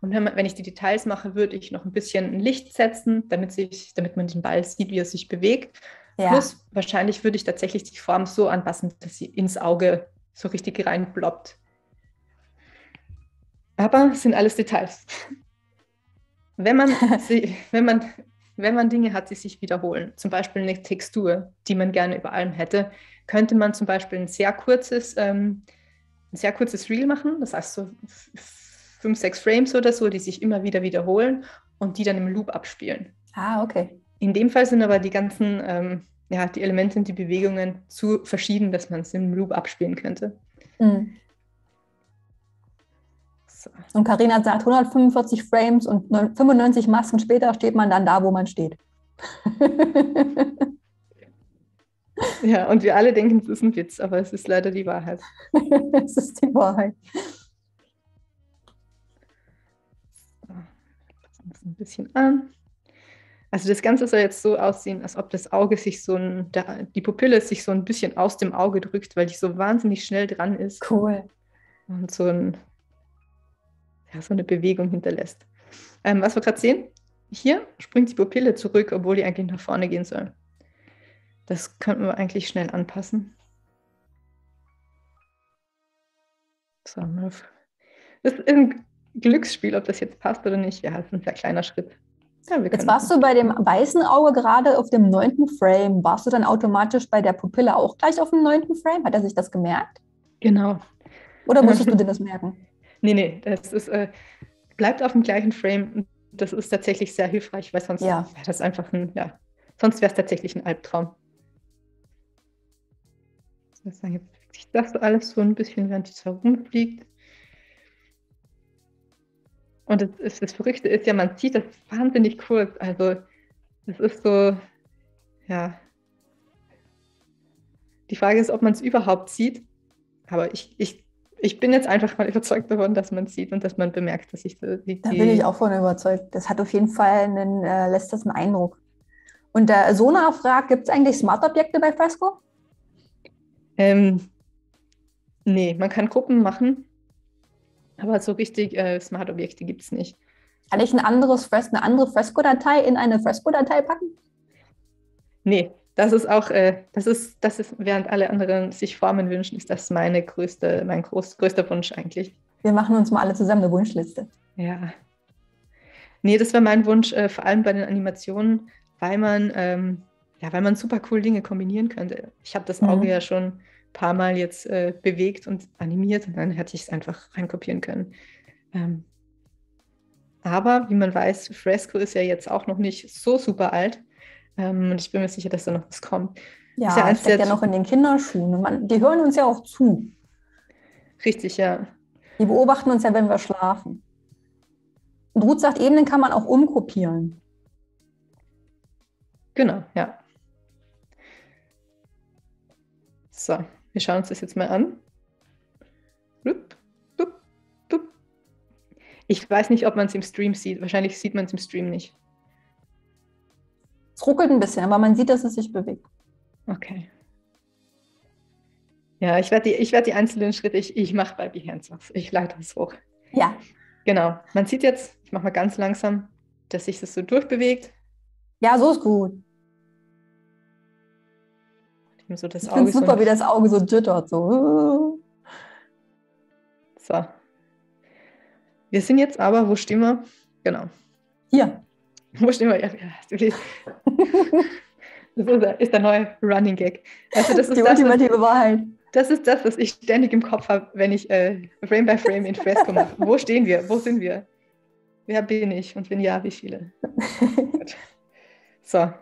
Und wenn, man, wenn, ich die Details mache, würde ich noch ein bisschen Licht setzen, damit, sich, damit man den Ball sieht, wie er sich bewegt. Ja. Plus, wahrscheinlich würde ich tatsächlich die Form so anpassen, dass sie ins Auge so richtig reinploppt. Aber es sind alles Details. Wenn man, sie, wenn, man, wenn man Dinge hat, die sich wiederholen, zum Beispiel eine Textur, die man gerne über allem hätte, könnte man zum Beispiel ein sehr kurzes, ähm, ein sehr kurzes Reel machen, das heißt so fünf, sechs Frames oder so, die sich immer wieder wiederholen und die dann im Loop abspielen. Ah, okay. In dem Fall sind aber die ganzen, ähm, ja, die Elemente und die Bewegungen zu verschieden, dass man es im Loop abspielen könnte. Mhm. Und Karina sagt 145 Frames und 95 Masken später steht man dann da, wo man steht. ja, und wir alle denken, es ist ein Witz, aber es ist leider die Wahrheit. es ist die Wahrheit. das ein bisschen an. Also das Ganze soll jetzt so aussehen, als ob das Auge sich so ein, die Pupille sich so ein bisschen aus dem Auge drückt, weil die so wahnsinnig schnell dran ist. Cool. Und so ein ja, so eine Bewegung hinterlässt. Ähm, was wir gerade sehen, hier springt die Pupille zurück, obwohl die eigentlich nach vorne gehen soll. Das könnten wir eigentlich schnell anpassen. So, das ist ein Glücksspiel, ob das jetzt passt oder nicht. Ja, das ist ein sehr kleiner Schritt. Ja, jetzt warst du bei dem weißen Auge gerade auf dem neunten Frame. Warst du dann automatisch bei der Pupille auch gleich auf dem neunten Frame? Hat er sich das gemerkt? Genau. Oder ähm, musstest du dir das merken? Nee, nee, das ist, äh, bleibt auf dem gleichen Frame. Das ist tatsächlich sehr hilfreich, weil sonst ja. wäre das ein, ja, sonst wäre es tatsächlich ein Albtraum. Jetzt bewegt sich das alles so ein bisschen, während es herumfliegt. Und das, ist, das Verrückte ist ja, man sieht das wahnsinnig kurz. Also es ist so, ja. Die Frage ist, ob man es überhaupt sieht. Aber ich, ich, ich bin jetzt einfach mal überzeugt davon, dass man es sieht und dass man bemerkt, dass ich die, die Da bin ich auch von überzeugt. Das hat auf jeden Fall einen, äh, lässt das einen Eindruck. Und der Sonar fragt, gibt es eigentlich Smart-Objekte bei Fresco? Ähm, nee, man kann Gruppen machen, aber so richtig äh, Smart-Objekte gibt es nicht. Kann ich ein anderes Fres eine andere Fresco-Datei in eine Fresco-Datei packen? Nee, das ist auch, äh, das ist, das ist, während alle anderen sich Formen wünschen, ist das meine größte, mein groß, größter Wunsch eigentlich. Wir machen uns mal alle zusammen eine Wunschliste. Ja. Nee, das war mein Wunsch, äh, vor allem bei den Animationen, weil man, ähm, ja, weil man super cool Dinge kombinieren könnte. Ich habe das Auge mhm. ja schon paar Mal jetzt äh, bewegt und animiert und dann hätte ich es einfach reinkopieren können. Ähm, aber wie man weiß, Fresco ist ja jetzt auch noch nicht so super alt ähm, und ich bin mir sicher, dass da noch was kommt. Ja, ist ja steckt ja noch in den Kinderschuhen. Man, die hören uns ja auch zu. Richtig, ja. Die beobachten uns ja, wenn wir schlafen. Und Ruth sagt, Ebenen kann man auch umkopieren. Genau, ja. So, wir schauen uns das jetzt mal an. Ich weiß nicht, ob man es im Stream sieht. Wahrscheinlich sieht man es im Stream nicht. Es ruckelt ein bisschen, aber man sieht, dass es sich bewegt. Okay. Ja, ich werde die, werd die einzelnen Schritte, ich, ich mache bei Behance was. Ich leite es hoch. Ja. Genau. Man sieht jetzt, ich mache mal ganz langsam, dass sich das so durchbewegt. Ja, so ist gut. So das ich finde super, so wie das Auge so jittert. So. so. Wir sind jetzt aber, wo stehen wir? Genau. Hier. Wo stehen wir? Ja, das ist der, neue Running Gag. Also das ist Die das, ultimative Wahrheit. Das ist das, was ich ständig im Kopf habe, wenn ich äh, Frame by Frame in Fresco mache. Wo stehen wir? Wo sind wir? Wer bin ich? Und wenn ja, wie viele? so.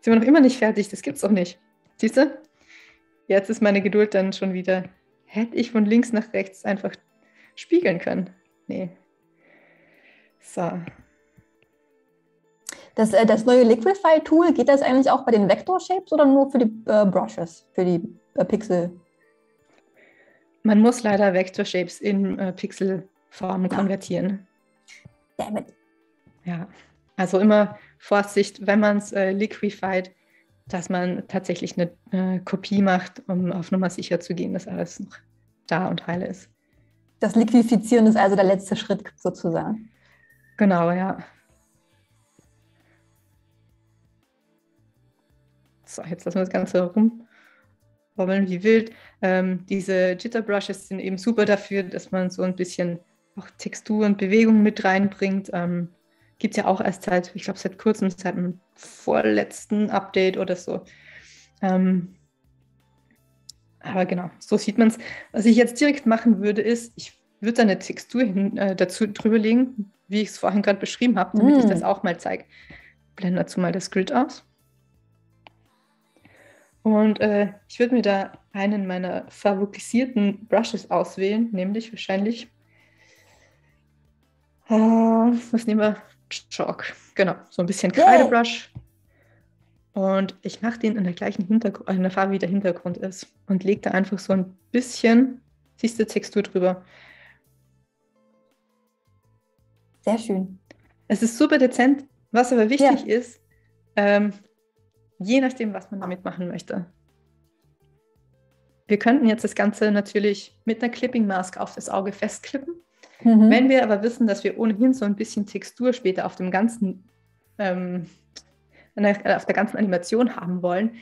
Sind wir noch immer nicht fertig? Das gibt's doch nicht. Siehst du? Jetzt ist meine Geduld dann schon wieder. Hätte ich von links nach rechts einfach spiegeln können? Nee. So. Das, äh, das neue Liquify-Tool, geht das eigentlich auch bei den Vector-Shapes oder nur für die äh, Brushes, für die äh, Pixel? Man muss leider Vector-Shapes in äh, Pixelformen ja. konvertieren. Damit. Ja, also immer Vorsicht, wenn man es äh, liquefied, dass man tatsächlich eine äh, Kopie macht, um auf Nummer sicher zu gehen, dass alles noch da und heile ist. Das Liquifizieren ist also der letzte Schritt sozusagen. Genau, ja. So, jetzt lassen wir das Ganze rumwobbeln wie wild. Ähm, diese Jitterbrushes sind eben super dafür, dass man so ein bisschen auch Textur und Bewegung mit reinbringt. Ähm, Gibt es ja auch erst seit, ich glaube, seit kurzem, seit dem vorletzten Update oder so. Ähm, aber genau, so sieht man es. Was ich jetzt direkt machen würde, ist, ich würde da eine Textur hin, äh, dazu drüberlegen, wie ich es vorhin gerade beschrieben habe, damit mm. ich das auch mal zeige. Blende dazu mal das Grid aus. Und äh, ich würde mir da einen meiner favorisierten Brushes auswählen, nämlich wahrscheinlich, äh, was nehmen wir? Chalk. Genau, so ein bisschen Kreidebrush. Und ich mache den in der gleichen Hintergrund, in der Farbe, wie der Hintergrund ist. Und lege da einfach so ein bisschen, siehst du, Textur drüber. Sehr schön. Es ist super dezent. Was aber wichtig ja. ist, ähm, je nachdem, was man damit machen möchte. Wir könnten jetzt das Ganze natürlich mit einer Clipping Mask auf das Auge festklippen. Mhm. Wenn wir aber wissen, dass wir ohnehin so ein bisschen Textur später auf dem ganzen, ähm, auf der ganzen Animation haben wollen,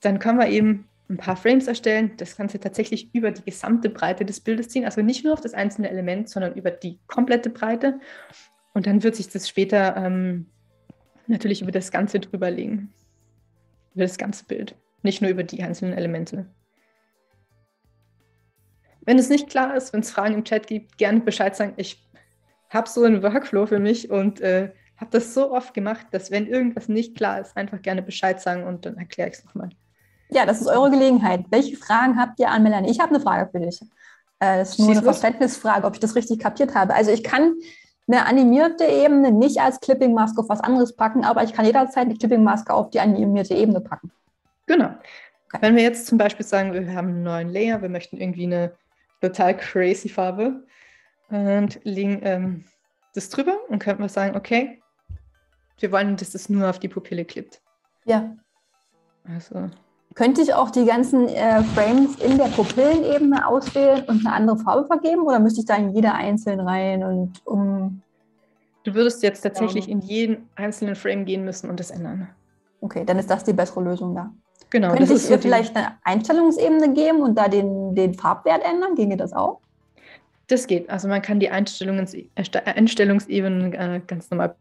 dann können wir eben ein paar Frames erstellen, das Ganze tatsächlich über die gesamte Breite des Bildes ziehen, also nicht nur auf das einzelne Element, sondern über die komplette Breite. Und dann wird sich das später ähm, natürlich über das Ganze drüber legen, über das ganze Bild, nicht nur über die einzelnen Elemente. Wenn es nicht klar ist, wenn es Fragen im Chat gibt, gerne Bescheid sagen. Ich habe so einen Workflow für mich und äh, habe das so oft gemacht, dass wenn irgendwas nicht klar ist, einfach gerne Bescheid sagen und dann erkläre ich es nochmal. Ja, das ist eure Gelegenheit. Welche Fragen habt ihr an Melanie? Ich habe eine Frage für dich. Äh, das ist nur Schieß eine Verständnisfrage, ob ich das richtig kapiert habe. Also ich kann eine animierte Ebene nicht als Clipping-Maske auf was anderes packen, aber ich kann jederzeit die Clipping-Maske auf die animierte Ebene packen. Genau. Okay. Wenn wir jetzt zum Beispiel sagen, wir haben einen neuen Layer, wir möchten irgendwie eine total crazy Farbe und legen ähm, das drüber und könnten wir sagen, okay, wir wollen, dass das nur auf die Pupille klippt. Ja. Also könnte ich auch die ganzen äh, Frames in der Pupillenebene auswählen und eine andere Farbe vergeben oder müsste ich da in jede einzeln rein und um. Du würdest jetzt tatsächlich in jeden einzelnen Frame gehen müssen und das ändern. Okay, dann ist das die bessere Lösung da. Genau. Könnte ich ihr vielleicht eine Einstellungsebene geben und da den, den Farbwert ändern? Ginge das auch? Das geht. Also man kann die Einstellungs Einstellungsebenen äh, ganz normal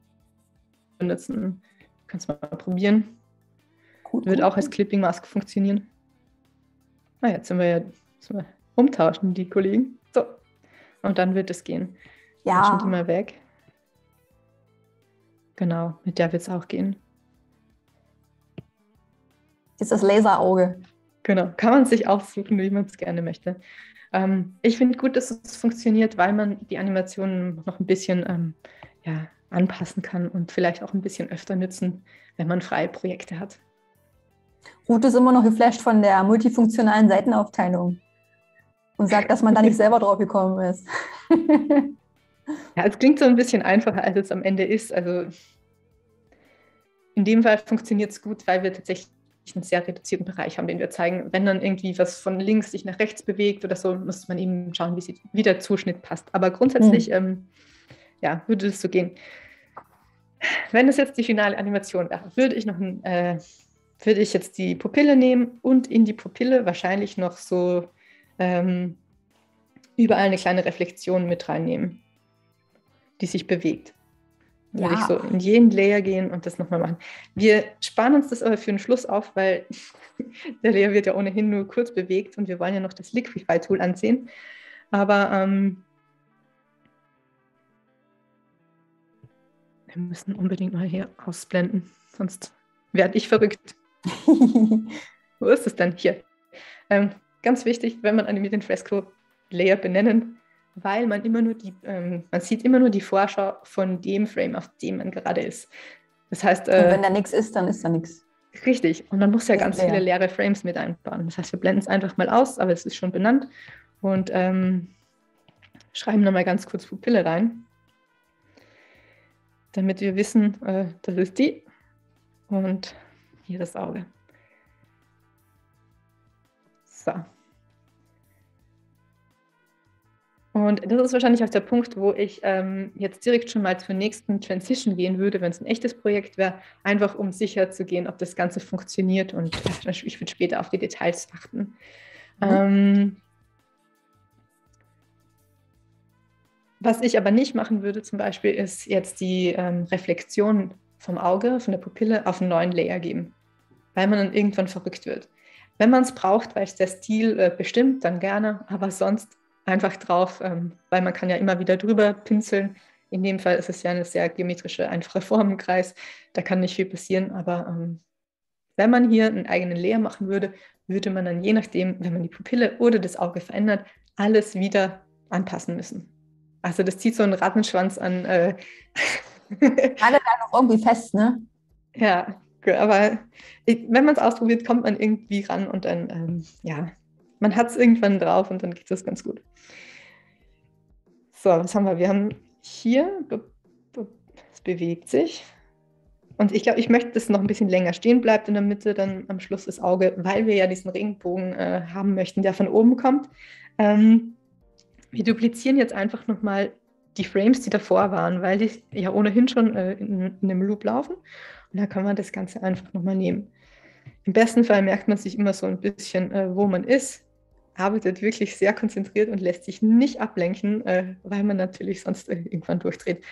benutzen. Kannst du mal probieren. Gut, Wird gut. auch als Clipping-Mask funktionieren. Na, ah, jetzt sind wir ja sind wir umtauschen, die Kollegen. So. Und dann wird es gehen. Ja. Tauschen die mal weg. Genau, mit der wird es auch gehen. Ist das Laserauge. Genau, kann man sich aussuchen, wie man es gerne möchte. Ähm, ich finde gut, dass es funktioniert, weil man die Animationen noch ein bisschen ähm, ja, anpassen kann und vielleicht auch ein bisschen öfter nützen, wenn man freie Projekte hat. Ruth ist immer noch geflasht von der multifunktionalen Seitenaufteilung und sagt, dass man da nicht selber drauf gekommen ist. ja, es klingt so ein bisschen einfacher, als es am Ende ist. Also in dem Fall funktioniert es gut, weil wir tatsächlich einen sehr reduzierten Bereich haben, den wir zeigen. Wenn dann irgendwie was von links sich nach rechts bewegt oder so, muss man eben schauen, wie, sie, wie der Zuschnitt passt. Aber grundsätzlich mhm. ähm, ja, würde es so gehen. Wenn es jetzt die finale Animation wäre, würde ich noch ein äh, würde ich jetzt die Pupille nehmen und in die Pupille wahrscheinlich noch so ähm, überall eine kleine Reflexion mit reinnehmen, die sich bewegt. Ja. Würde ich so in jeden Layer gehen und das nochmal machen. Wir sparen uns das aber für den Schluss auf, weil der Layer wird ja ohnehin nur kurz bewegt und wir wollen ja noch das Liquify-Tool ansehen. Aber ähm, wir müssen unbedingt mal hier ausblenden, sonst werde ich verrückt. Wo ist es denn? Hier. Ähm, ganz wichtig, wenn man animiert den Fresco Layer benennen, weil man immer nur die, ähm, man sieht immer nur die Vorschau von dem Frame, auf dem man gerade ist. Das heißt, äh, wenn da nichts ist, dann ist da nichts. Richtig. Und man muss ja ganz leer. viele leere Frames mit einbauen. Das heißt, wir blenden es einfach mal aus, aber es ist schon benannt. Und ähm, schreiben nochmal ganz kurz Pupille rein, damit wir wissen, äh, das ist die. Und hier das Auge. So. Und das ist wahrscheinlich auch der Punkt, wo ich ähm, jetzt direkt schon mal zur nächsten Transition gehen würde, wenn es ein echtes Projekt wäre, einfach um sicher zu gehen, ob das Ganze funktioniert. Und ich würde später auf die Details achten. Mhm. Ähm, was ich aber nicht machen würde, zum Beispiel, ist jetzt die ähm, Reflexion vom Auge, von der Pupille auf einen neuen Layer geben weil man dann irgendwann verrückt wird. Wenn man es braucht, weil es der Stil äh, bestimmt, dann gerne, aber sonst einfach drauf, ähm, weil man kann ja immer wieder drüber pinseln. In dem Fall ist es ja eine sehr geometrische, einfache Form im Kreis. Da kann nicht viel passieren, aber ähm, wenn man hier einen eigenen Layer machen würde, würde man dann je nachdem, wenn man die Pupille oder das Auge verändert, alles wieder anpassen müssen. Also das zieht so einen Rattenschwanz an. Äh Alle da noch irgendwie fest, ne? Ja, aber wenn man es ausprobiert, kommt man irgendwie ran und dann, ähm, ja, man hat es irgendwann drauf und dann geht es ganz gut. So, was haben wir? Wir haben hier, es bewegt sich. Und ich glaube, ich möchte, dass es noch ein bisschen länger stehen bleibt in der Mitte, dann am Schluss das Auge, weil wir ja diesen Regenbogen äh, haben möchten, der von oben kommt. Ähm, wir duplizieren jetzt einfach nochmal die Frames, die davor waren, weil die ja ohnehin schon äh, in, in einem Loop laufen. Und da kann man das Ganze einfach nochmal nehmen. Im besten Fall merkt man sich immer so ein bisschen, äh, wo man ist, arbeitet wirklich sehr konzentriert und lässt sich nicht ablenken, äh, weil man natürlich sonst äh, irgendwann durchdreht.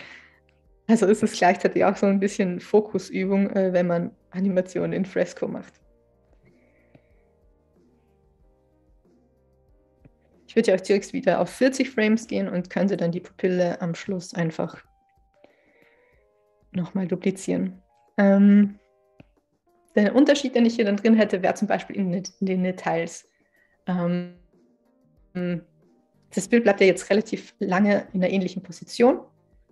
Also ist es gleichzeitig auch so ein bisschen Fokusübung, äh, wenn man Animationen in Fresco macht. Ich würde ja auch direkt wieder auf 40 Frames gehen und könnte dann die Pupille am Schluss einfach nochmal duplizieren. Ähm, der Unterschied, den ich hier dann drin hätte, wäre zum Beispiel in, den Details. Ähm, das Bild bleibt ja jetzt relativ lange in einer ähnlichen Position.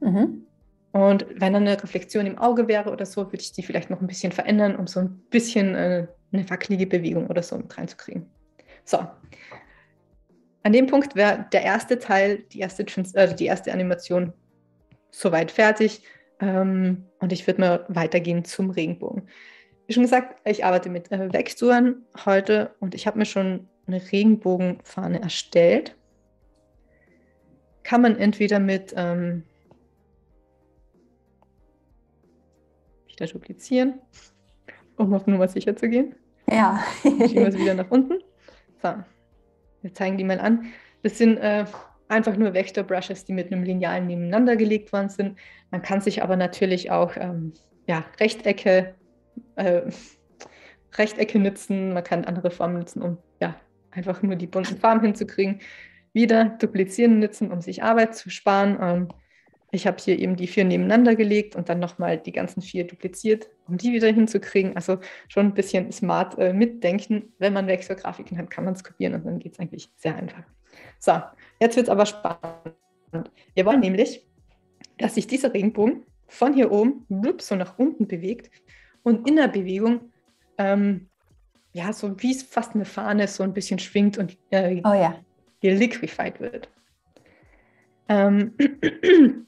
Mhm. Und wenn dann eine Reflexion im Auge wäre oder so, würde ich die vielleicht noch ein bisschen verändern, um so ein bisschen äh, eine wackelige Bewegung oder so mit reinzukriegen. So. An dem Punkt wäre der erste Teil, die erste, Trans äh, die erste Animation soweit fertig. Ähm, und ich würde mal weitergehen zum Regenbogen. Wie schon gesagt, ich arbeite mit äh, Vektoren heute und ich habe mir schon eine Regenbogenfahne erstellt. Kann man entweder mit ähm, wieder duplizieren, um auf Nummer sicher zu gehen. Ja. Schieben wir es wieder nach unten. So, wir zeigen die mal an. Das sind äh, einfach nur Vektorbrushes, die mit einem Lineal nebeneinander gelegt worden sind. Man kann sich aber natürlich auch ähm, ja, Rechtecke, äh, Rechtecke nutzen, man kann andere Formen nutzen, um ja, einfach nur die bunten Farben hinzukriegen. Wieder duplizieren nutzen, um sich Arbeit zu sparen. Ähm, ich habe hier eben die vier nebeneinander gelegt und dann nochmal die ganzen vier dupliziert, um die wieder hinzukriegen. Also schon ein bisschen smart äh, mitdenken. Wenn man Vektorgrafiken hat, kann man es kopieren und dann geht es eigentlich sehr einfach. So, jetzt wird es aber spannend. Wir wollen nämlich, dass sich dieser Regenbogen von hier oben blub, so nach unten bewegt und in der Bewegung, ähm, ja, so wie es fast eine Fahne so ein bisschen schwingt und äh, oh, ja. geliquified wird. Ähm,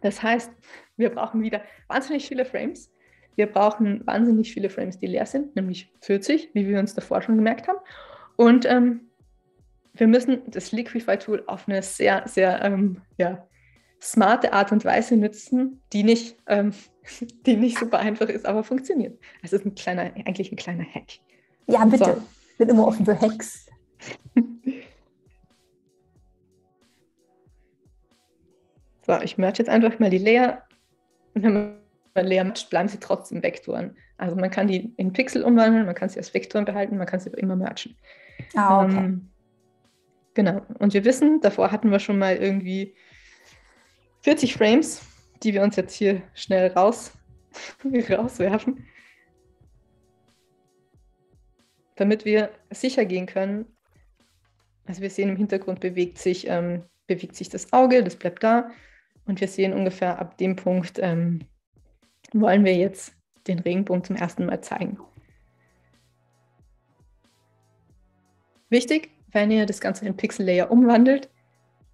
das heißt, wir brauchen wieder wahnsinnig viele Frames. Wir brauchen wahnsinnig viele Frames, die leer sind, nämlich 40, wie wir uns davor schon gemerkt haben. Und ähm, wir müssen das Liquify-Tool auf eine sehr, sehr ähm, ja, smarte Art und Weise nutzen, die nicht, ähm, die nicht super einfach ist, aber funktioniert. Es ist ein kleiner, eigentlich ein kleiner Hack. Ja, bitte. So. Ich bin immer offen für Hacks. so, ich merge jetzt einfach mal die Layer. Und wenn man Layer matcht, bleiben sie trotzdem Vektoren. Also man kann die in Pixel umwandeln, man kann sie als Vektoren behalten, man kann sie aber immer mergen. Ah, okay. Ähm, Genau. Und wir wissen, davor hatten wir schon mal irgendwie 40 Frames, die wir uns jetzt hier schnell raus, rauswerfen, damit wir sicher gehen können. Also wir sehen im Hintergrund bewegt sich, ähm, bewegt sich das Auge, das bleibt da. Und wir sehen ungefähr ab dem Punkt, ähm, wollen wir jetzt den Regenbogen zum ersten Mal zeigen. Wichtig, wenn ihr das Ganze in Pixel Layer umwandelt,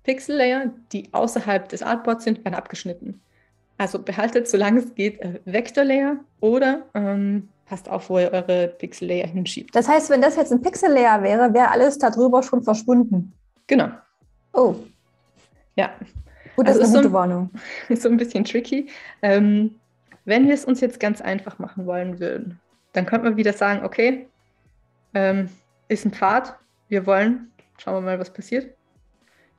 Pixel Layer, die außerhalb des Artboards sind, werden abgeschnitten. Also behaltet, solange es geht, äh, Vector Layer oder ähm, passt auf, wo ihr eure Pixel Layer hinschiebt. Das heißt, wenn das jetzt ein Pixel Layer wäre, wäre alles darüber schon verschwunden. Genau. Oh. Ja. Gut, das also ist eine gute so, Warnung. Ist so ein bisschen tricky. Ähm, wenn wir es uns jetzt ganz einfach machen wollen würden, dann könnte man wieder sagen, okay, ähm, ist ein Pfad, wir wollen, schauen wir mal, was passiert.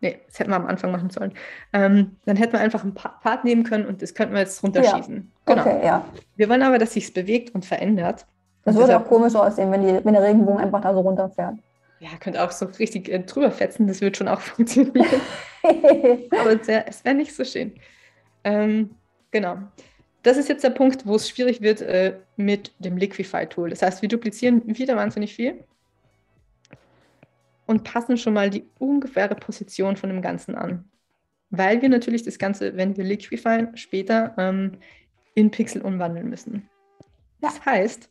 Nee, das hätten wir am Anfang machen sollen. Ähm, dann hätten wir einfach einen Part nehmen können und das könnten wir jetzt runterschießen. Ja. Genau. Okay, ja. Wir wollen aber, dass sich es bewegt und verändert. Das würde auch komisch aussehen, wenn, die, wenn der Regenbogen einfach da so runterfährt. Ja, könnte auch so richtig äh, drüber fetzen, das wird schon auch funktionieren. aber es wäre wär nicht so schön. Ähm, genau. Das ist jetzt der Punkt, wo es schwierig wird äh, mit dem Liquify-Tool. Das heißt, wir duplizieren wieder wahnsinnig viel und passen schon mal die ungefähre Position von dem Ganzen an. Weil wir natürlich das Ganze, wenn wir liquifyen, später ähm, in Pixel umwandeln müssen. Das ja. heißt,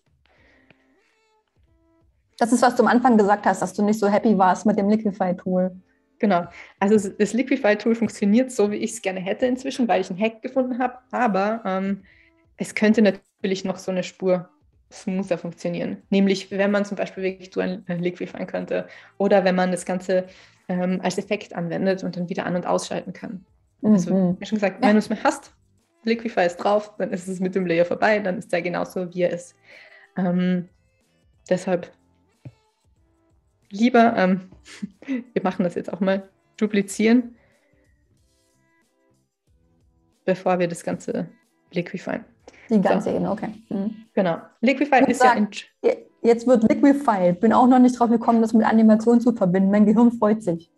das ist, was du am Anfang gesagt hast, dass du nicht so happy warst mit dem Liquify-Tool. Genau. Also das Liquify-Tool funktioniert so, wie ich es gerne hätte inzwischen, weil ich einen Hack gefunden habe. Aber ähm, es könnte natürlich noch so eine Spur smoother funktionieren. Nämlich, wenn man zum Beispiel wirklich so ein Liquify könnte oder wenn man das Ganze ähm, als Effekt anwendet und dann wieder an- und ausschalten kann. Mhm. Also, wie schon gesagt, wenn du es mehr hast, Liquify ist drauf, dann ist es mit dem Layer vorbei, dann ist der genauso, wie er ist. Ähm, deshalb lieber, ähm, wir machen das jetzt auch mal, duplizieren, bevor wir das Ganze liquifyen. Die ganze so. Ebene, okay. Mhm. Genau. Liquify ist sagen, ja. Jetzt wird Liquify. Bin auch noch nicht drauf gekommen, das mit Animation zu verbinden. Mein Gehirn freut sich.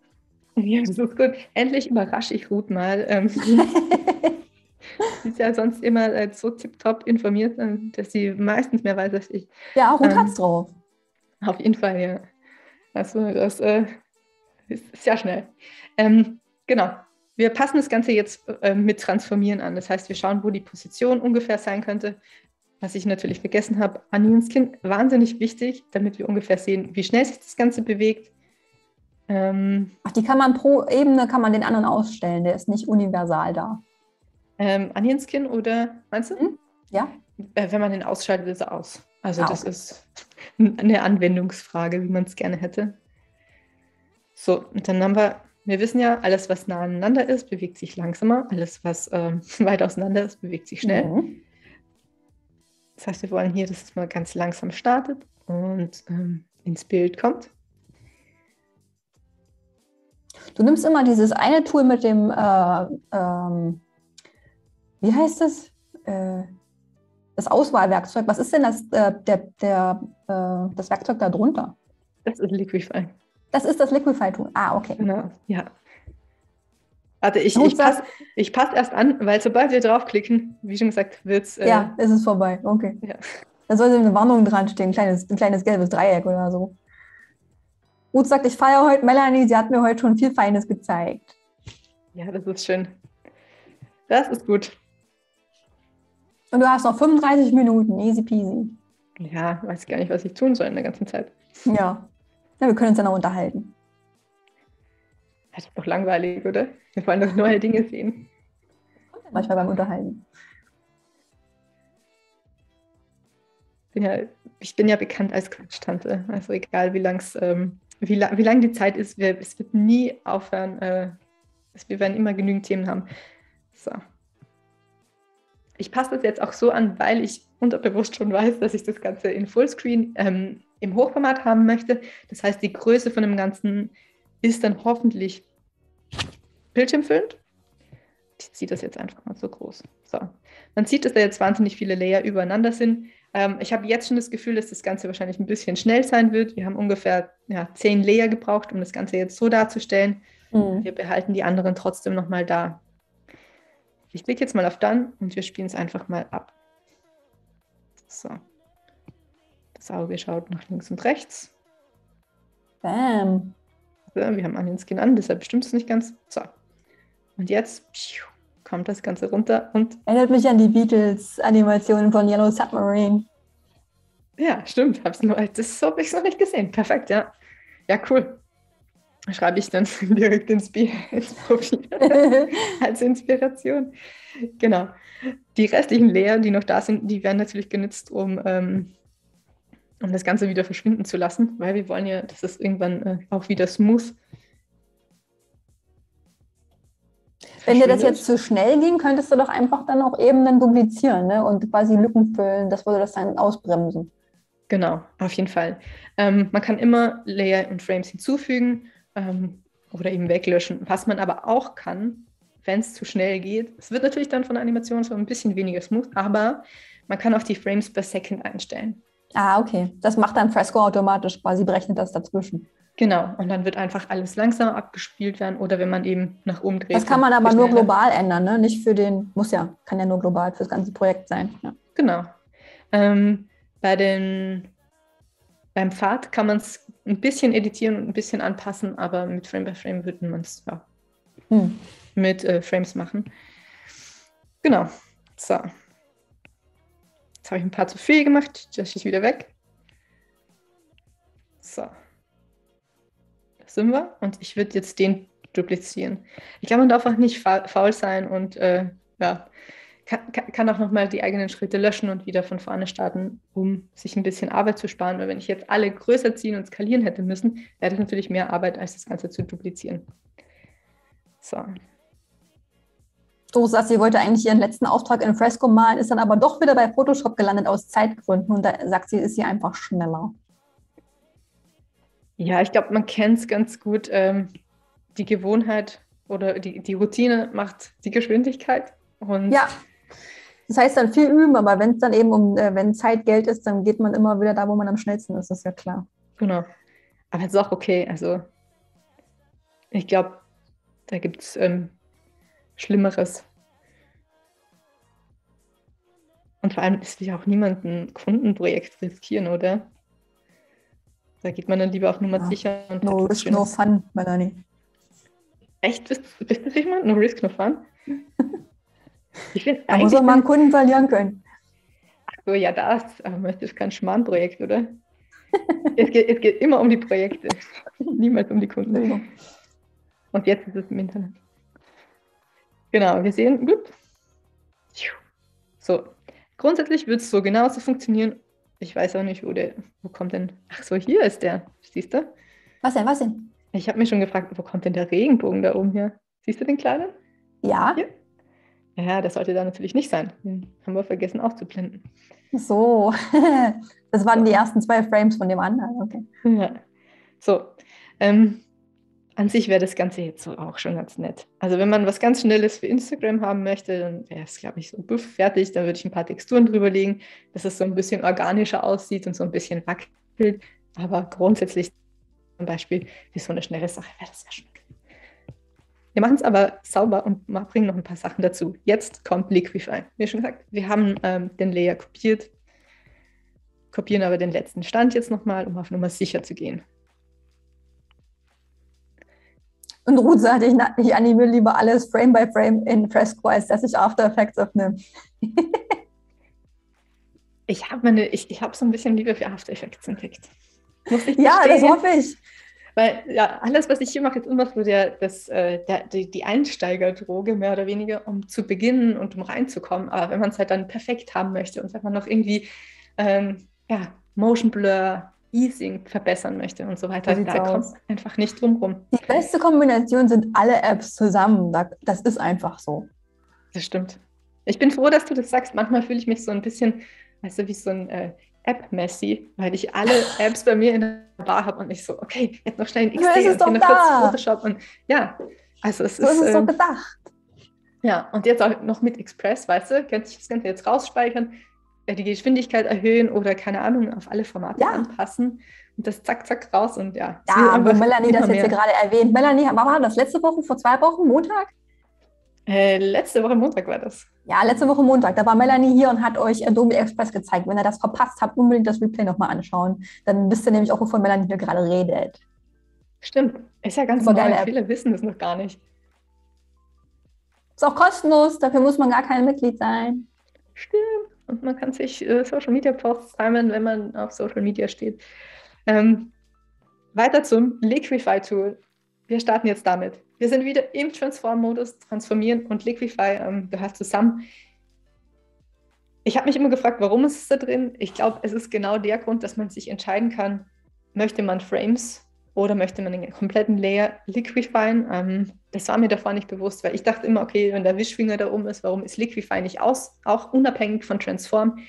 Ja, das ist gut. Endlich überrasche ich Ruth mal. Ähm, sie ist ja sonst immer äh, so tipptopp informiert, äh, dass sie meistens mehr weiß als ich. Ja, auch Ruth ähm, hat's drauf. Auf jeden Fall, ja. Also, das äh, ist sehr schnell. Ähm, genau. Wir passen das Ganze jetzt äh, mit Transformieren an. Das heißt, wir schauen, wo die Position ungefähr sein könnte. Was ich natürlich vergessen habe, Onionskin, wahnsinnig wichtig, damit wir ungefähr sehen, wie schnell sich das Ganze bewegt. Ähm, Ach, die kann man pro Ebene, kann man den anderen ausstellen, der ist nicht universal da. Ähm, Onionskin oder, meinst du? Hm? Ja. Äh, wenn man den ausschaltet, ist er aus. Also ah, das okay. ist eine Anwendungsfrage, wie man es gerne hätte. So, und dann haben wir wir wissen ja, alles, was nah aneinander ist, bewegt sich langsamer. Alles, was äh, weit auseinander ist, bewegt sich schnell. Mhm. Das heißt, wir wollen hier, dass es mal ganz langsam startet und ähm, ins Bild kommt. Du nimmst immer dieses eine Tool mit dem, äh, ähm, wie heißt das? Äh, das Auswahlwerkzeug. Was ist denn das, äh, der, der, äh, das Werkzeug da drunter? Das ist Liquify. Das ist das Liquify-Tool. Ah, okay. Genau, ja. Warte, ich, ich passe pass erst an, weil sobald wir draufklicken, wie schon gesagt, wird es. Äh, ja, ist es vorbei. Okay. Ja. Da sollte eine Warnung dran stehen, ein kleines, ein kleines gelbes Dreieck oder so. Ruth sagt, ich feiere heute Melanie, sie hat mir heute schon viel Feines gezeigt. Ja, das ist schön. Das ist gut. Und du hast noch 35 Minuten, easy peasy. Ja, weiß gar nicht, was ich tun soll in der ganzen Zeit. Ja. Na, wir können uns ja noch unterhalten. Das ist doch langweilig, oder? Wir wollen doch neue Dinge sehen. Ja manchmal beim Unterhalten. Bin ja, ich bin ja bekannt als Quatschtante. Also egal, wie lang ähm, wie, la wie lang die Zeit ist, wir, es wird nie aufhören. Äh, wir werden immer genügend Themen haben. So. Ich passe das jetzt auch so an, weil ich unterbewusst schon weiß, dass ich das Ganze in Fullscreen ähm, im Hochformat haben möchte. Das heißt, die Größe von dem Ganzen ist dann hoffentlich bildschirmfüllend. Ich ziehe das jetzt einfach mal so groß. So. Man sieht, dass da jetzt wahnsinnig viele Layer übereinander sind. Ähm, ich habe jetzt schon das Gefühl, dass das Ganze wahrscheinlich ein bisschen schnell sein wird. Wir haben ungefähr ja, zehn Layer gebraucht, um das Ganze jetzt so darzustellen. Mhm. Wir behalten die anderen trotzdem nochmal da. Ich klicke jetzt mal auf Dann und wir spielen es einfach mal ab. So. Das Auge schaut nach links und rechts. Bam. So, wir haben einen Skin an, deshalb bestimmt es nicht ganz. So. Und jetzt kommt das Ganze runter und. Erinnert mich an die Beatles-Animationen von Yellow Submarine. Ja, stimmt. Hab's nur, das habe ich noch nicht gesehen. Perfekt, ja. Ja, cool. Schreibe ich dann direkt ins, ins Profil als Inspiration. Genau. Die restlichen Layer, die noch da sind, die werden natürlich genutzt, um ähm, um das Ganze wieder verschwinden zu lassen, weil wir wollen ja, dass es irgendwann äh, auch wieder smooth. Wenn dir das jetzt zu schnell ging, könntest du doch einfach dann auch Ebenen duplizieren ne? und quasi Lücken füllen. Das würde das dann ausbremsen. Genau, auf jeden Fall. Ähm, man kann immer Layer und Frames hinzufügen ähm, oder eben weglöschen. Was man aber auch kann, wenn es zu schnell geht, es wird natürlich dann von der Animation so ein bisschen weniger smooth, aber man kann auch die Frames per Second einstellen. Ah, okay. Das macht dann Fresco automatisch quasi, berechnet das dazwischen. Genau, und dann wird einfach alles langsam abgespielt werden oder wenn man eben nach oben dreht. Das kann man aber nur global ändern, ne? nicht für den, muss ja, kann ja nur global für das ganze Projekt sein. Ja. Genau. Ähm, bei den, beim Pfad kann man es ein bisschen editieren und ein bisschen anpassen, aber mit Frame by Frame würde man es ja, hm. mit äh, Frames machen. Genau. So, Jetzt habe ich ein paar zu viel gemacht, das ist wieder weg. So. Da sind wir. Und ich würde jetzt den duplizieren. Ich glaube, man darf auch nicht faul sein und äh, ja, kann, kann auch nochmal die eigenen Schritte löschen und wieder von vorne starten, um sich ein bisschen Arbeit zu sparen. Weil wenn ich jetzt alle größer ziehen und skalieren hätte müssen, wäre das natürlich mehr Arbeit, als das Ganze zu duplizieren. So, so sagt, sie wollte eigentlich ihren letzten Auftrag in Fresco malen, ist dann aber doch wieder bei Photoshop gelandet aus Zeitgründen und da sagt sie, ist sie einfach schneller. Ja, ich glaube, man kennt es ganz gut. Ähm, die Gewohnheit oder die, die Routine macht die Geschwindigkeit. Und ja. Das heißt dann viel üben, aber wenn es dann eben um, äh, wenn Zeit Geld ist, dann geht man immer wieder da, wo man am schnellsten ist, ist ja klar. Genau. Aber es ist auch okay. Also ich glaube, da gibt es ähm, Schlimmeres. Und vor allem ist ja auch niemand ein Kundenprojekt riskieren, oder? Da geht man dann lieber auf Nummer ja. sicher. Und no risk, no fun, Melanie. Echt? Bist, bist du sicher? No risk, no fun? Ich find, da muss auch mal einen Kunden verlieren können. Ach so, ja, das. Aber das ist kein Schmarrnprojekt, oder? es, geht, es geht immer um die Projekte, niemals um die Kunden. Und jetzt ist es im Internet. Genau, wir sehen. So, grundsätzlich wird es so genauso funktionieren. Ich weiß auch nicht, wo der, wo kommt denn, ach so, hier ist der, siehst du? Was denn, was denn? Ich habe mich schon gefragt, wo kommt denn der Regenbogen da oben hier? Siehst du den kleinen? Ja. Hier? Ja, das sollte da natürlich nicht sein. Den haben wir vergessen auszublenden. So, das waren die ersten zwei Frames von dem anderen. Okay. Ja. So, ähm, an sich wäre das Ganze jetzt so auch schon ganz nett. Also wenn man was ganz Schnelles für Instagram haben möchte, dann wäre es, glaube ich, so buff, fertig. Da würde ich ein paar Texturen drüber legen, dass es so ein bisschen organischer aussieht und so ein bisschen wackelt. Aber grundsätzlich zum Beispiel für so eine schnelle Sache wäre das ja schon. Wir machen es aber sauber und bringen noch ein paar Sachen dazu. Jetzt kommt Liquify. Wie schon gesagt, wir haben ähm, den Layer kopiert, kopieren aber den letzten Stand jetzt nochmal, um auf Nummer sicher zu gehen. Und Ruth sagte, ich, ich animiere lieber alles Frame by Frame in Freskwise, dass ich After Effects öffne. ich habe meine, ich, ich habe so ein bisschen Liebe für After Effects entdeckt. ja, das hoffe ich. Weil ja, alles, was ich hier mache, ist immer so der, das, äh, der, die, die Einsteigerdroge, mehr oder weniger, um zu beginnen und um reinzukommen. Aber wenn man es halt dann perfekt haben möchte und wenn man noch irgendwie ähm, ja, Motion Blur, Easing verbessern möchte und so weiter. Da kommt einfach nicht drum rum. Die beste Kombination sind alle Apps zusammen. Das ist einfach so. Das stimmt. Ich bin froh, dass du das sagst. Manchmal fühle ich mich so ein bisschen, weißt du, wie so ein äh, App-Messi, weil ich alle Apps bei mir in der Bar habe und ich so, okay, jetzt noch schnell ein XD und noch kurz Photoshop und ja, also es so ist, ist es ähm, so gedacht. Ja, und jetzt auch noch mit Express, weißt du, kannst du das Ganze jetzt rausspeichern, äh, die Geschwindigkeit erhöhen oder keine Ahnung, auf alle Formate ja. anpassen und das zack, zack raus und ja. Ja, aber Melanie das jetzt hier gerade erwähnt. Melanie, war das? Letzte Woche, vor zwei Wochen, Montag? Äh, letzte Woche Montag war das. Ja, letzte Woche Montag. Da war Melanie hier und hat euch Adobe Express gezeigt. Wenn ihr das verpasst habt, unbedingt das Replay nochmal anschauen. Dann wisst ihr nämlich auch, wovon Melanie hier gerade redet. Stimmt. Ist ja ganz normal. Viele wissen das noch gar nicht. Ist auch kostenlos. Dafür muss man gar kein Mitglied sein. Stimmt. Und man kann sich äh, Social Media Posts timen, wenn man auf Social Media steht. Ähm, weiter zum Liquify Tool. Wir starten jetzt damit. Wir sind wieder im Transform-Modus, transformieren und Liquify ähm, gehört zusammen. Ich habe mich immer gefragt, warum ist es da drin? Ich glaube, es ist genau der Grund, dass man sich entscheiden kann, möchte man Frames oder möchte man den kompletten Layer liquifyen? Ähm, das war mir davor nicht bewusst, weil ich dachte immer, okay, wenn der Wischfinger da oben ist, warum ist Liquify nicht aus? Auch unabhängig von Transform.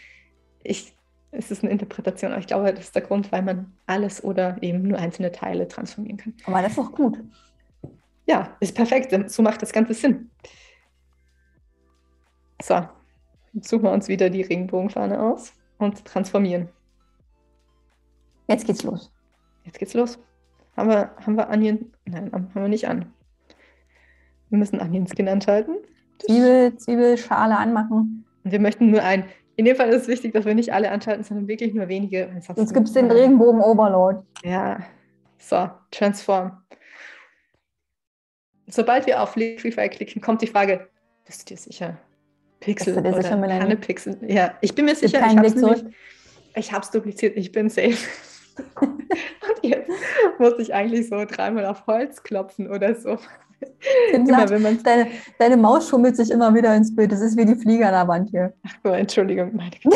Ich, es ist eine Interpretation, aber ich glaube, das ist der Grund, weil man alles oder eben nur einzelne Teile transformieren kann. Aber das ist doch gut. Ja, ist perfekt. So macht das Ganze Sinn. So, jetzt suchen wir uns wieder die Regenbogenfahne aus und transformieren. Jetzt geht's los. Jetzt geht's los. Haben wir, haben wir Onion? Nein, haben wir nicht an. Wir müssen Onion Skin anschalten. Zwiebel, Zwiebelschale anmachen. Und wir möchten nur ein. In dem Fall ist es wichtig, dass wir nicht alle anschalten, sondern wirklich nur wenige. Sonst gibt es den Regenbogen-Overload. Ja. So, Transform. Sobald wir auf Liquify klicken, kommt die Frage: Bist du dir sicher? Pixel dir oder sicher, keine Pixel? Ja, ich bin mir sicher. Ich habe es dupliziert. Ich bin safe. Und jetzt muss ich eigentlich so dreimal auf Holz klopfen oder so. Immer, wenn man deine, deine Maus schummelt sich immer wieder ins Bild. Das ist wie die Flieger an der Wand hier. Ach so, Entschuldigung, meine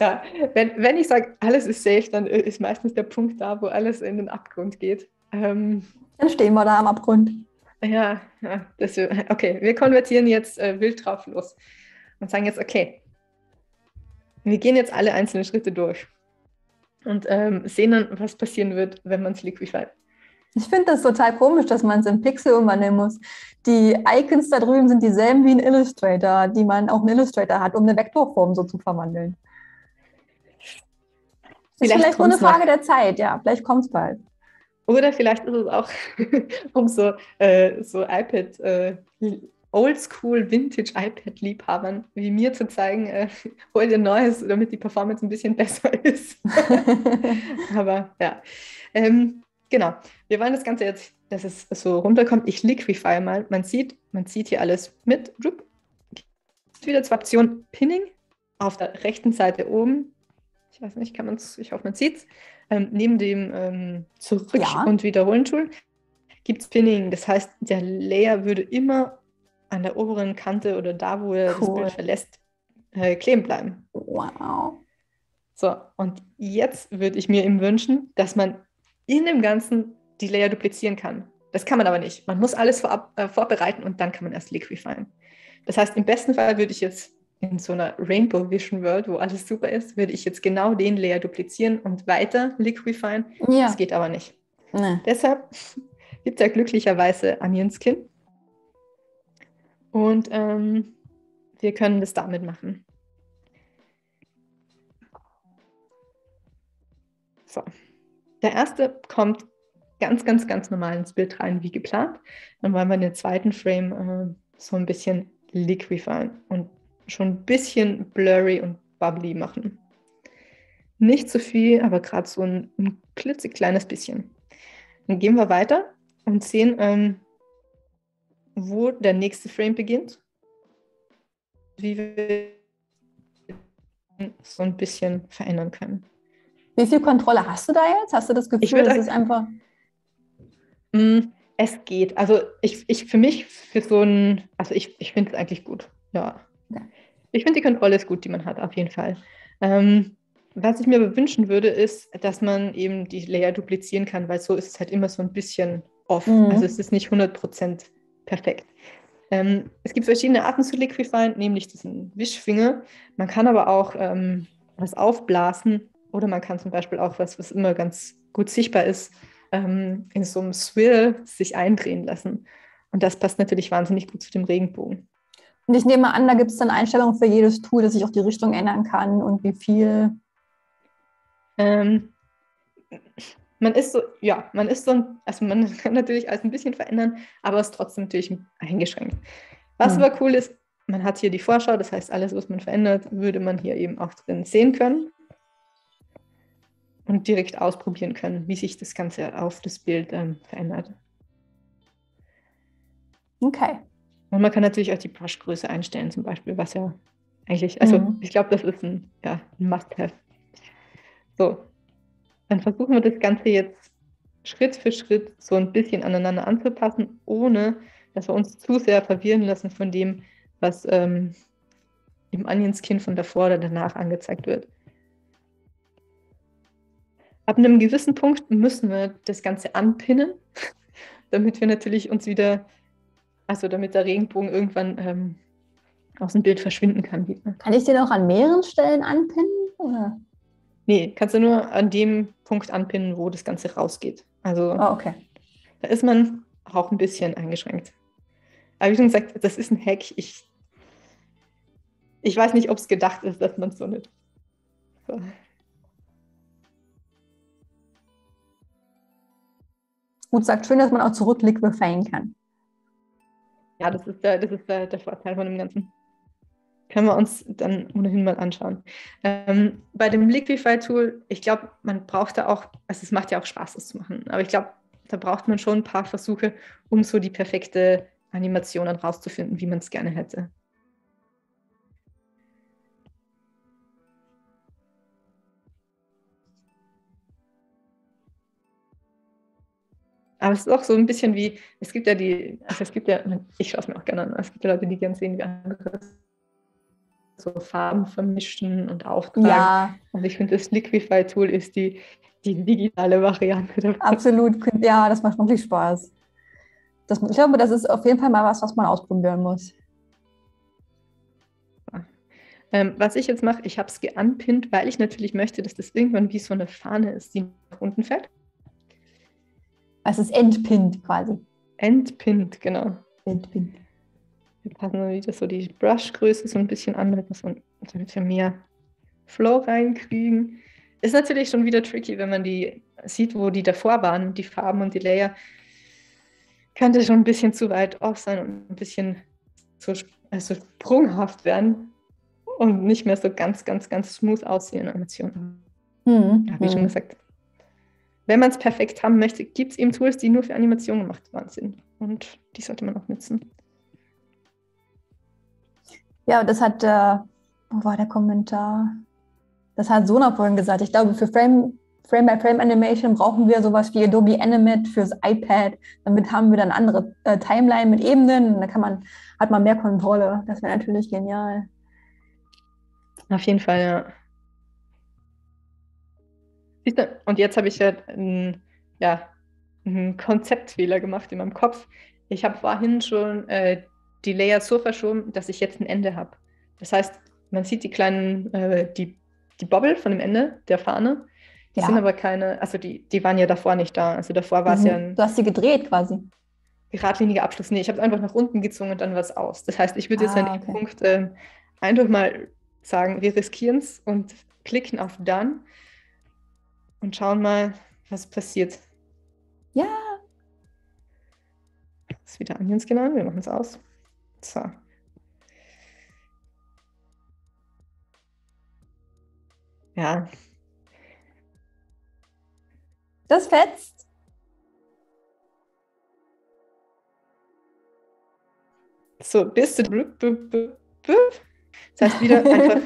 Ja, wenn, wenn ich sage, alles ist safe, dann ist meistens der Punkt da, wo alles in den Abgrund geht. Ähm, dann stehen wir da am Abgrund. Ja, das, okay, wir konvertieren jetzt äh, wild drauf los und sagen jetzt, okay, wir gehen jetzt alle einzelnen Schritte durch. und ähm, sehen dann, was passieren wird, wenn man es liquefied. Ich finde das total komisch, dass man es in Pixel umwandeln muss. Die Icons da drüben sind dieselben wie in Illustrator, die man auch in Illustrator hat, um eine Vektorform so zu verwandeln. Das ist vielleicht nur eine Frage noch. der Zeit, ja. Vielleicht kommt es bald. Oder vielleicht ist es auch, um so, äh, so iPad, äh, Oldschool Vintage iPad-Liebhabern wie mir zu zeigen, äh, hol dir Neues, damit die Performance ein bisschen besser ist. Aber ja. Ähm, Genau. Wir wollen das Ganze jetzt, dass es so runterkommt. Ich liquify mal. Man sieht, man sieht hier alles mit. Wieder zwei Optionen. Pinning auf der rechten Seite oben. Ich weiß nicht, kann man es, ich hoffe, man sieht es. Ähm, neben dem ähm, Zurück- ja. und Wiederholen-Tool gibt es Pinning. Das heißt, der Layer würde immer an der oberen Kante oder da, wo er cool. das Bild verlässt, äh, kleben bleiben. Wow. So, und jetzt würde ich mir eben wünschen, dass man in dem Ganzen die Layer duplizieren kann. Das kann man aber nicht. Man muss alles vorab, äh, vorbereiten und dann kann man erst liquifyen. Das heißt, im besten Fall würde ich jetzt in so einer Rainbow Vision World, wo alles super ist, würde ich jetzt genau den Layer duplizieren und weiter liquifyen. Ja. Das geht aber nicht. Nee. Deshalb gibt es ja glücklicherweise Onion Skin. Und ähm, wir können das damit machen. So. Der erste kommt ganz, ganz, ganz normal ins Bild rein, wie geplant. Dann wollen wir den zweiten Frame äh, so ein bisschen liquifyen und schon ein bisschen blurry und bubbly machen. Nicht zu viel, aber gerade so ein, ein klitzekleines bisschen. Dann gehen wir weiter und sehen, ähm, wo der nächste Frame beginnt. Wie wir so ein bisschen verändern können. Wie viel Kontrolle hast du da jetzt? Hast du das Gefühl, dass es einfach. Mm, es geht. Also ich, ich für mich, für so ein, also ich, ich finde es eigentlich gut. Ja. Ich finde die Kontrolle ist gut, die man hat, auf jeden Fall. Ähm, was ich mir aber wünschen würde, ist, dass man eben die Layer duplizieren kann, weil so ist es halt immer so ein bisschen off. Mhm. Also es ist nicht 100% perfekt. Ähm, es gibt verschiedene Arten zu liquifyen, nämlich diesen Wischfinger. Man kann aber auch ähm, was aufblasen oder man kann zum Beispiel auch was, was immer ganz gut sichtbar ist, ähm, in so einem Swirl sich eindrehen lassen. Und das passt natürlich wahnsinnig gut zu dem Regenbogen. Und ich nehme an, da gibt es dann Einstellungen für jedes Tool, dass ich auch die Richtung ändern kann und wie viel. Ähm, man ist so, ja, man ist so, also man kann natürlich alles ein bisschen verändern, aber es ist trotzdem natürlich eingeschränkt. Was hm. aber cool ist, man hat hier die Vorschau, das heißt, alles, was man verändert, würde man hier eben auch drin sehen können und direkt ausprobieren können, wie sich das Ganze auf das Bild ähm, verändert. Okay. Und man kann natürlich auch die Brushgröße einstellen, zum Beispiel, was ja eigentlich, also mhm. ich glaube, das ist ein, ja, ein Must-Have. So, dann versuchen wir das Ganze jetzt Schritt für Schritt so ein bisschen aneinander anzupassen, ohne dass wir uns zu sehr verwirren lassen von dem, was ähm, im Onion Skin von davor oder danach angezeigt wird. Ab einem gewissen Punkt müssen wir das Ganze anpinnen, damit wir natürlich uns wieder, also damit der Regenbogen irgendwann ähm, aus dem Bild verschwinden kann. Kann ich den auch an mehreren Stellen anpinnen? Oder? Nee, kannst du nur an dem Punkt anpinnen, wo das Ganze rausgeht. Also oh, okay. da ist man auch ein bisschen eingeschränkt. Aber wie schon gesagt, das ist ein Hack. Ich, ich weiß nicht, ob es gedacht ist, dass man es so nicht. So. gut sagt, schön, dass man auch zurück liquefyen kann. Ja, das ist, der, das ist der, der Vorteil von dem Ganzen. Können wir uns dann ohnehin mal anschauen. Ähm, bei dem Liquify-Tool, ich glaube, man braucht da auch, also es macht ja auch Spaß, das zu machen, aber ich glaube, da braucht man schon ein paar Versuche, um so die perfekte Animation dann rauszufinden, wie man es gerne hätte. Aber es ist auch so ein bisschen wie, es gibt ja die, also es gibt ja, ich schaue es mir auch gerne an, es gibt ja Leute, die gerne sehen, wie andere so Farben vermischen und auftragen. Ja. Und ich finde, das Liquify-Tool ist die, die digitale Variante. Davon. Absolut, ja, das macht wirklich Spaß. Das, ich glaube, das ist auf jeden Fall mal was, was man ausprobieren muss. Ähm, was ich jetzt mache, ich habe es geanpinnt, weil ich natürlich möchte, dass das irgendwann wie so eine Fahne ist, die nach unten fällt. Also es ist entpinnt quasi. Entpinnt, genau. Entpinnt. Wir passen wieder so die Brushgröße so ein bisschen an, damit wir, mehr Flow reinkriegen. Ist natürlich schon wieder tricky, wenn man die sieht, wo die davor waren, die Farben und die Layer. Könnte schon ein bisschen zu weit off sein und ein bisschen so also sprunghaft werden und nicht mehr so ganz, ganz, ganz smooth aussehen Animationen. Hm, Habe ich hm. schon gesagt. Wenn man es perfekt haben möchte, gibt es eben Tools, die nur für Animationen gemacht worden sind. Und die sollte man auch nutzen. Ja, das hat, äh, wo war der Kommentar? Das hat Sona vorhin gesagt. Ich glaube, für Frame, Frame-by-Frame-Animation brauchen wir sowas wie Adobe Animate fürs iPad. Damit haben wir dann andere äh, Timeline mit Ebenen da kann man, hat man mehr Kontrolle. Das wäre natürlich genial. Auf jeden Fall, ja. Du, und jetzt habe ich ja, ein, ja einen Konzeptfehler gemacht in meinem Kopf. Ich habe vorhin schon äh, die Layer so verschoben, dass ich jetzt ein Ende habe. Das heißt, man sieht die kleinen, äh, die, die Bobble von dem Ende der Fahne. Die ja. sind aber keine, also die, die waren ja davor nicht da. Also davor war es mhm. ja ein. Du hast sie gedreht quasi. Geradliniger Abschluss. Nee, ich habe es einfach nach unten gezogen und dann war es aus. Das heißt, ich würde jetzt ah, an dem okay. Punkt äh, einfach mal sagen, wir riskieren es und klicken auf Done und schauen mal, was passiert. Ja. Das ist wieder Onions genannt, wir machen es aus. So. Ja. Das fetzt. So, bist du. Das heißt, wieder einfach,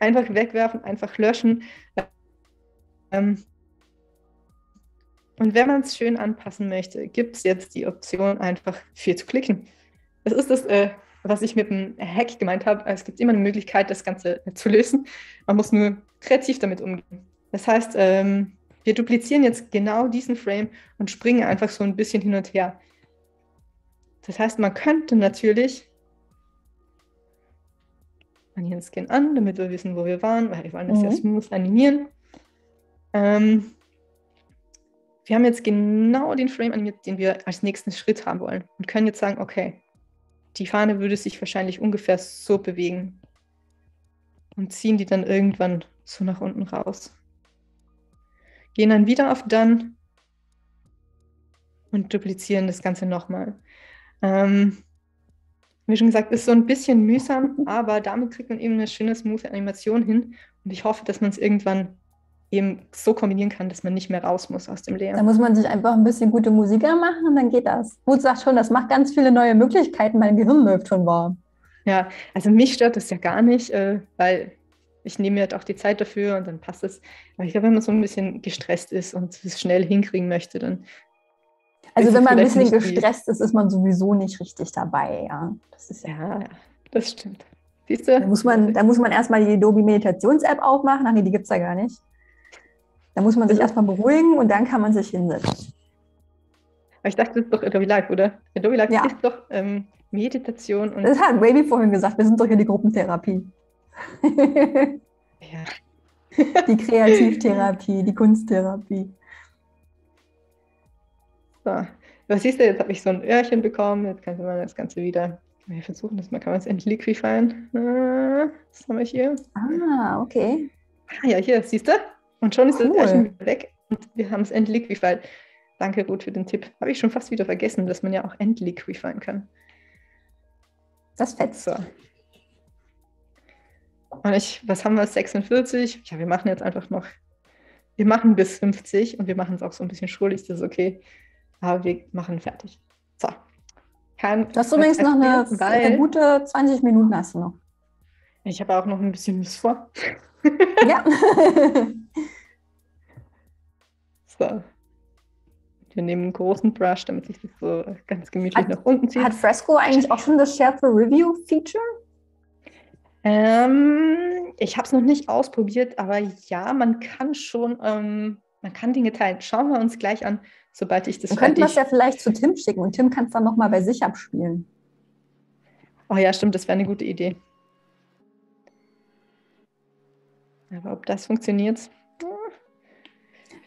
einfach wegwerfen, einfach löschen. Ähm, und wenn man es schön anpassen möchte, gibt es jetzt die Option, einfach viel zu klicken. Das ist das, äh, was ich mit dem Hack gemeint habe. Es gibt immer eine Möglichkeit, das Ganze äh, zu lösen. Man muss nur kreativ damit umgehen. Das heißt, ähm, wir duplizieren jetzt genau diesen Frame und springen einfach so ein bisschen hin und her. Das heißt, man könnte natürlich Onion Skin an, damit wir wissen, wo wir waren, weil wir wollen das mhm. ja smooth animieren. Ähm, wir haben jetzt genau den Frame animiert, den wir als nächsten Schritt haben wollen und können jetzt sagen, okay, die Fahne würde sich wahrscheinlich ungefähr so bewegen und ziehen die dann irgendwann so nach unten raus. Gehen dann wieder auf Done und duplizieren das Ganze nochmal. Ähm, wie schon gesagt, ist so ein bisschen mühsam, aber damit kriegt man eben eine schöne, smooth Animation hin. Und ich hoffe, dass man es irgendwann eben so kombinieren kann, dass man nicht mehr raus muss aus dem Layer. Da muss man sich einfach ein bisschen gute Musik anmachen und dann geht das. Wut sagt schon, das macht ganz viele neue Möglichkeiten, mein Gehirn läuft schon warm. Ja, also mich stört das ja gar nicht, äh, weil ich nehme mir halt auch die Zeit dafür und dann passt es. Aber ich glaube, wenn man so ein bisschen gestresst ist und es schnell hinkriegen möchte, dann. Also wenn man ein bisschen gestresst ist, ist man sowieso nicht richtig dabei, ja. Das ist ja, ja das stimmt. Siehst du? Da muss man, da muss man erstmal die Adobe Meditations-App aufmachen. Ach nee, die gibt es ja gar nicht. Da muss man sich erstmal beruhigen und dann kann man sich hinsetzen. Aber ich dachte, das ist doch Adobe Live, oder? Adobe Live ja. ist doch ähm, Meditation. Und das hat Wavy vorhin gesagt, wir sind doch hier die Gruppentherapie. ja. Die Kreativtherapie, die Kunsttherapie. So, was siehst du, jetzt habe ich so ein Öhrchen bekommen, jetzt kann man das Ganze wieder wir versuchen das mal, kann man es entliquifieren. Ah, was haben wir hier? Ah, okay. Ah ja, hier, siehst du? Und schon ist cool. das Öhrchen weg und wir haben es entliquified. Danke, Ruth, für den Tipp. Habe ich schon fast wieder vergessen, dass man ja auch entliquifieren kann. Das fetzt. So. Und ich, was haben wir, 46? Ja, wir machen jetzt einfach noch, wir machen bis 50 und wir machen es auch so ein bisschen schrullig, das ist okay. Aber wir machen fertig. So. Kein, du hast übrigens noch eine, eine, gute 20 Minuten hast du noch. Ich habe auch noch ein bisschen was vor. Ja. so. Wir nehmen einen großen Brush, damit sich das so ganz gemütlich hat, nach unten zieht. Hat Fresco eigentlich auch schon das Share for Review Feature? Ähm, ich habe es noch nicht ausprobiert, aber ja, man kann schon, ähm, man kann Dinge teilen. Schauen wir uns gleich an, sobald ich das. Dann könnten wir es ja vielleicht zu Tim schicken und Tim kann es dann nochmal bei sich abspielen. Oh ja, stimmt, das wäre eine gute Idee. Aber ob das funktioniert?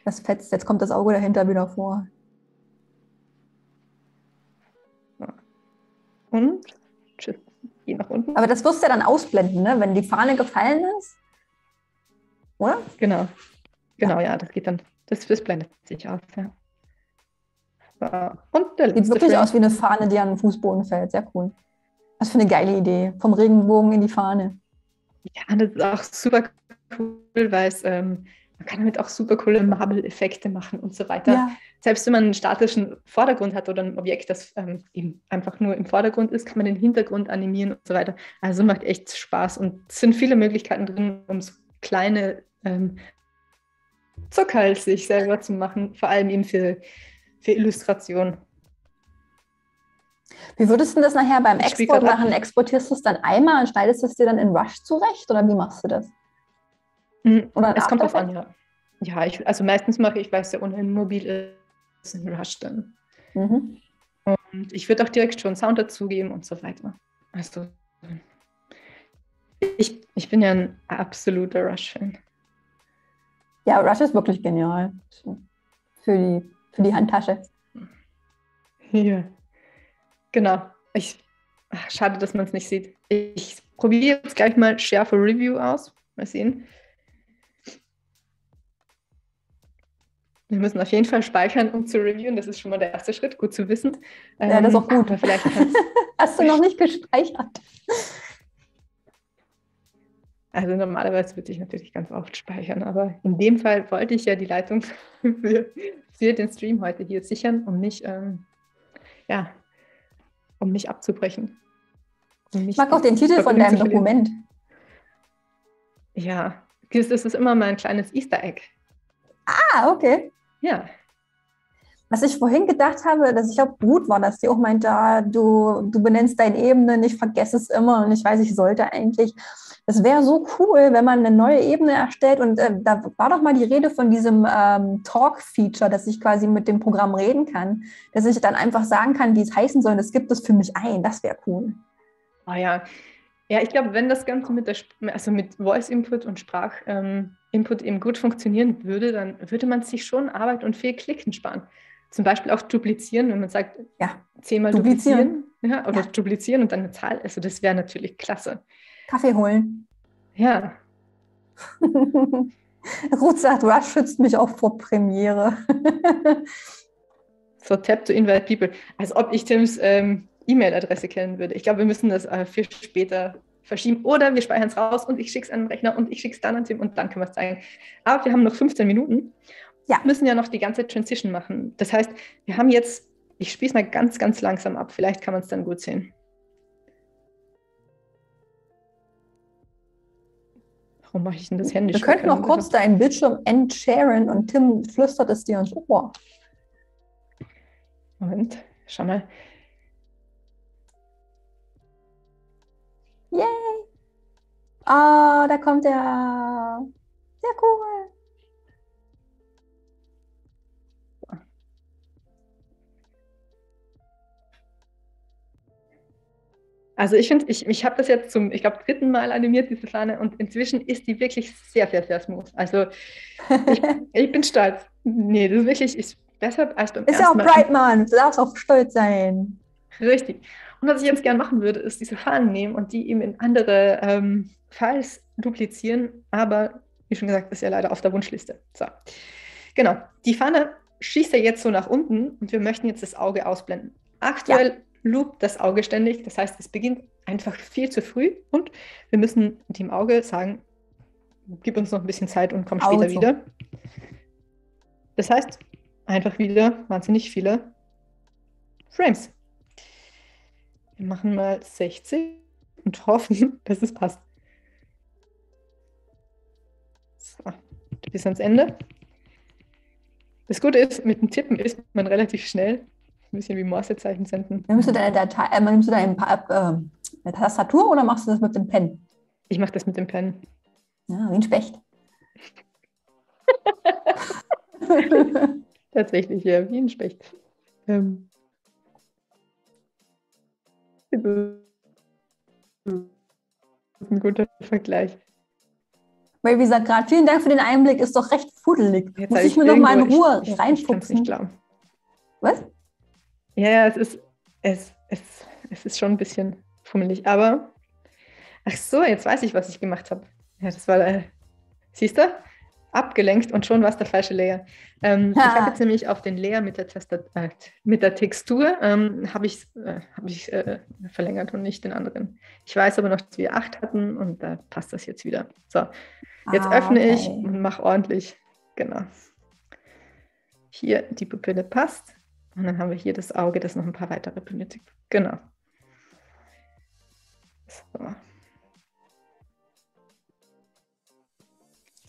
Das fetzt, jetzt kommt das Auge dahinter wieder vor. Und tschüss, geh nach unten. Aber das wirst du ja dann ausblenden, ne? wenn die Fahne gefallen ist. Oder? Genau. Genau, ja, das geht dann. Das, das blendet sich aus, ja. So. Und der Sieht wirklich Frame. aus wie eine Fahne, die an den Fußboden fällt. Sehr cool. Was für eine geile Idee. Vom Regenbogen in die Fahne. Ja, das ist auch super cool, weil es, ähm, man kann damit auch super coole Marble-Effekte machen und so weiter. Ja. Selbst wenn man einen statischen Vordergrund hat oder ein Objekt, das ähm, eben einfach nur im Vordergrund ist, kann man den Hintergrund animieren und so weiter. Also macht echt Spaß und es sind viele Möglichkeiten drin, um so kleine ähm, Zuckerl sich selber zu machen, vor allem eben für, für Illustration. Wie würdest du das nachher beim Export machen? Exportierst du es dann einmal und schneidest es dir dann in Rush zurecht oder wie machst du das? Mhm. Oder es kommt drauf an, ja. Ja, ich, also meistens mache ich, weil es ja ohnehin mobil ist, in Rush dann. Mhm. Und ich würde auch direkt schon Sound dazugeben und so weiter. Also ich, ich bin ja ein absoluter Rush-Fan. Ja, Rush ist wirklich genial. Für die, für die Handtasche. Ja. Genau. Ich, ach, schade, dass man es nicht sieht. Ich probiere jetzt gleich mal for Review aus. Mal sehen. Wir müssen auf jeden Fall speichern, um zu reviewen. Das ist schon mal der erste Schritt, gut zu wissen. Ja, das ist auch gut. vielleicht Hast du noch nicht gespeichert? Also normalerweise würde ich natürlich ganz oft speichern, aber in dem Fall wollte ich ja die Leitung für, für den Stream heute hier sichern, um nicht, ähm, ja, um nicht abzubrechen. Um nicht ich mag auch den Titel von deinem Dokument. Ja, das ist immer mein kleines Easter Egg. Ah, okay. Ja. Was ich vorhin gedacht habe, dass ich auch gut war, dass die auch meinte, ah, du, du benennst deine Ebene, ich vergesse es immer und ich weiß, ich sollte eigentlich. Es wäre so cool, wenn man eine neue Ebene erstellt und äh, da war doch mal die Rede von diesem ähm, Talk-Feature, dass ich quasi mit dem Programm reden kann, dass ich dann einfach sagen kann, wie es heißen soll, das gibt es für mich ein. Das wäre cool. Oh ja. Ja, ich glaube, wenn das Ganze mit der also mit Voice Input und Sprach ähm, Input eben gut funktionieren würde, dann würde man sich schon Arbeit und viel Klicken sparen. Zum Beispiel auch duplizieren, wenn man sagt, ja, zehnmal duplizieren, duplizieren ja, oder ja. duplizieren und dann eine Zahl. Also das wäre natürlich klasse. Kaffee holen. Ja. Ruth sagt, Rush schützt mich auch vor Premiere. so, tap to invite people. Als ob ich Tims ähm, E-Mail-Adresse kennen würde. Ich glaube, wir müssen das äh, für später verschieben oder wir speichern es raus und ich schicke es an den Rechner und ich schicke es dann an Tim und dann können wir es zeigen. Aber wir haben noch 15 Minuten. Ja. Wir müssen ja noch die ganze Transition machen. Das heißt, wir haben jetzt, ich spiele es mal ganz, ganz langsam ab. Vielleicht kann man es dann gut sehen. Warum mache ich denn das händisch? Wir könnten noch kurz deinen Bildschirm entsharen und Tim flüstert es dir ins Ohr. Moment, schau mal. Yay! Ah, oh, da kommt er. Sehr cool. Also ich finde, ich, ich habe das jetzt zum, ich glaube, dritten Mal animiert, diese Fahne, und inzwischen ist die wirklich sehr, sehr, sehr smooth. Also ich, ich bin stolz. Nee, das ist wirklich ist besser als beim ist ersten Mal. Ist ja auch Brightman, du darfst auch stolz sein. Richtig. Und was ich jetzt gerne machen würde, ist diese Fahnen nehmen und die eben in andere ähm, Files duplizieren. Aber wie schon gesagt, ist ja leider auf der Wunschliste. So. Genau. Die Fahne schießt ja jetzt so nach unten und wir möchten jetzt das Auge ausblenden. Aktuell ja. loopt das Auge ständig. Das heißt, es beginnt einfach viel zu früh und wir müssen dem Auge sagen, gib uns noch ein bisschen Zeit und komm später Auto. wieder. Das heißt, einfach wieder wahnsinnig viele Frames. Wir machen mal 60 und hoffen, dass es passt. So, bis ans Ende. Das Gute ist, mit dem Tippen ist man relativ schnell. Ein bisschen wie Morsezeichen senden. Nimmst du deine, Datei, äh, nimmst du deine äh, Tastatur oder machst du das mit dem Pen? Ich mache das mit dem Pen. Ja, wie ein Specht. Tatsächlich, ja, wie ein Specht. Ähm, das ist ein guter Vergleich. Weil, wie gesagt, gerade vielen Dank für den Einblick, ist doch recht fuddelig. Jetzt Muss ich mir noch mal in Ruhe ich, reinfuchsen. Ich nicht Was? Ja, ja, es ist, es, es, es ist schon ein bisschen fummelig, aber ach so, jetzt weiß ich, was ich gemacht habe. Ja, das war, äh, siehst du? Abgelenkt und schon war es der falsche Layer. Ähm, ich habe jetzt nämlich auf den Layer mit der, Testat äh, mit der Textur ähm, habe ich, äh, hab ich äh, verlängert und nicht den anderen. Ich weiß aber noch, dass wir acht hatten und da passt das jetzt wieder. So, jetzt ah, öffne okay. ich und mache ordentlich. Genau. Hier die Pupille passt und dann haben wir hier das Auge, das noch ein paar weitere benötigt. Genau. So.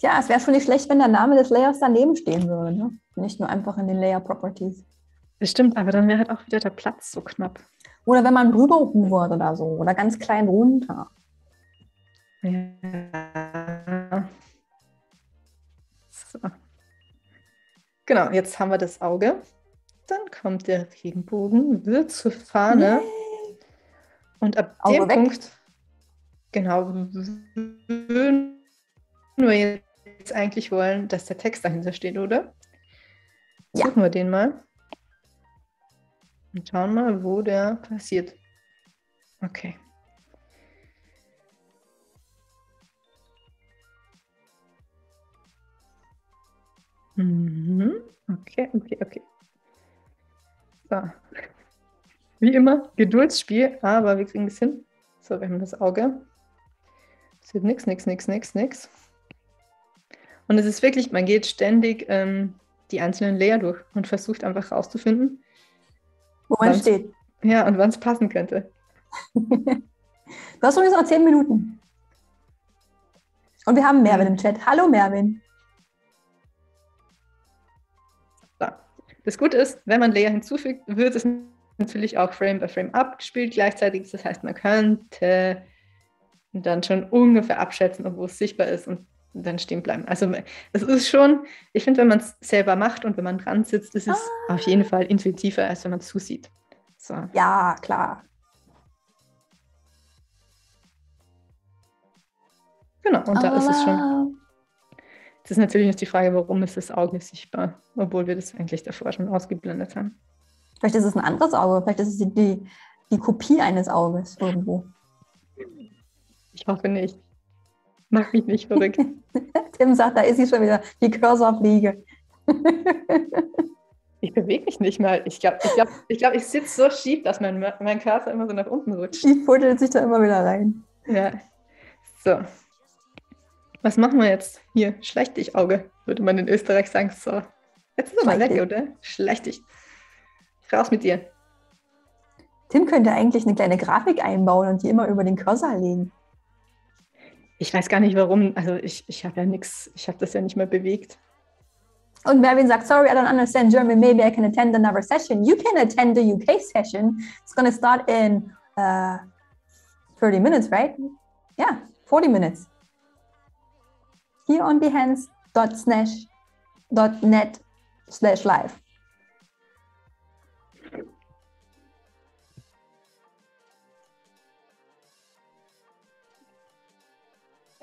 Ja, es wäre schon nicht schlecht, wenn der Name des Layers daneben stehen würde. Ne? Nicht nur einfach in den Layer Properties. Das stimmt, aber dann wäre halt auch wieder der Platz so knapp. Oder wenn man drüber hovert oder so. Oder ganz klein runter. Ja. So. Genau, jetzt haben wir das Auge. Dann kommt der Regenbogen, wird zur Fahne. Nee. Und ab Auge dem weg. Punkt, genau, würden wir jetzt jetzt eigentlich wollen, dass der Text dahinter steht, oder? Ja. Suchen wir den mal. Und schauen mal, wo der passiert. Okay. Mhm. Okay, okay, okay. So. Wie immer, Geduldsspiel, aber wir kriegen es hin. So, wir haben das Auge. Es wird nichts, nichts, nichts, nichts, nichts. Und es ist wirklich, man geht ständig ähm, die einzelnen Layer durch und versucht einfach rauszufinden, wo man steht. Ja, und wann es passen könnte. du hast übrigens noch zehn Minuten. Und wir haben Mervin im Chat. Hallo Mervin. Das Gute ist, wenn man Layer hinzufügt, wird es natürlich auch Frame by Frame abgespielt gleichzeitig. Das heißt, man könnte dann schon ungefähr abschätzen, obwohl es sichtbar ist und dann stehen bleiben. Also es ist schon, ich finde, wenn man es selber macht und wenn man dran sitzt, ist es ah. auf jeden Fall intuitiver, als wenn man es zusieht. So. Ja, klar. Genau, und da ist es schon. Es ist natürlich noch die Frage, warum ist das Auge sichtbar, obwohl wir das eigentlich davor schon ausgeblendet haben. Vielleicht ist es ein anderes Auge, vielleicht ist es die, die, die Kopie eines Auges irgendwo. Ich hoffe nicht. Mach mich nicht verrückt. Tim sagt, da ist sie schon wieder, die Cursorfliege. ich bewege mich nicht mal. Ich glaube, ich, glaub, ich, glaub, ich sitze so schief, dass mein, mein Cursor immer so nach unten rutscht. Die fuddelt sich da immer wieder rein. Ja. So. Was machen wir jetzt? Hier, schlecht dich, Auge, würde man in Österreich sagen. So. Jetzt ist er mal weg, oder? Schlecht dich. Raus mit dir. Tim könnte eigentlich eine kleine Grafik einbauen und die immer über den Cursor legen. Ich weiß gar nicht warum. Also ich, ich habe ja nichts, ich habe das ja nicht mehr bewegt. Und Mervin sagt, sorry, I don't understand German. Maybe I can attend another session. You can attend the UK session. It's going to start in uh, 30 minutes, right? Yeah, 40 minutes. Here on behance.net slash live.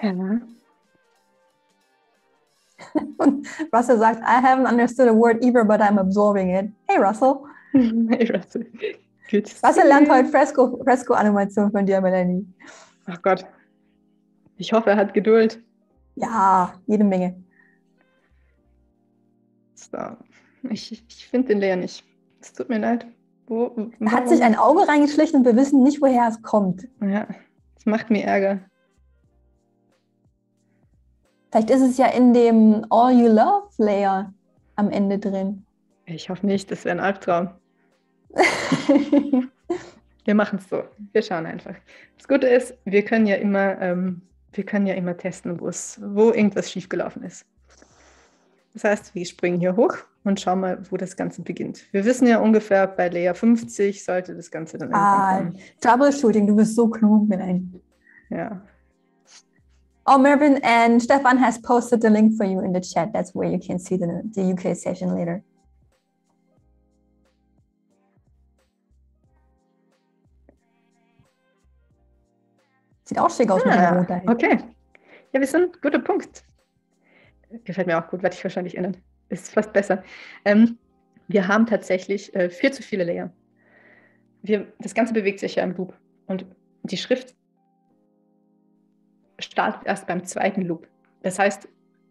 Ja. Und Russell sagt, I haven't understood a word either, but I'm absorbing it. Hey Russell. Hey Russell. Good Russell lernt heute Fresco-Animation von dir, Melanie. Ach Gott. Ich hoffe, er hat Geduld. Ja, jede Menge. So. Ich, ich finde den Leer nicht. Es tut mir leid. Wo, wo? Hat sich ein Auge reingeschlichen und wir wissen nicht, woher es kommt. Ja, das macht mir Ärger. Vielleicht ist es ja in dem All You Love Layer am Ende drin. Ich hoffe nicht, das wäre ein Albtraum. wir machen es so. Wir schauen einfach. Das Gute ist, wir können ja immer, ähm, wir können ja immer testen, wo irgendwas schiefgelaufen ist. Das heißt, wir springen hier hoch und schauen mal, wo das Ganze beginnt. Wir wissen ja ungefähr, bei Layer 50 sollte das Ganze dann ah, kommen. Troubleshooting, du bist so klug, Melanie. Ja, Oh, Mervin and Stefan has posted the link for you in the chat. That's where you can see the, the UK session later. Sieht auch schick aus ah, mit der Okay. Ja, wir sind, guter Punkt. Gefällt mir auch gut, werde ich wahrscheinlich ändern. Ist fast besser. Ähm, wir haben tatsächlich äh, viel zu viele Layer. Wir, das Ganze bewegt sich ja im Loop. Und die Schrift startet erst beim zweiten Loop. Das heißt,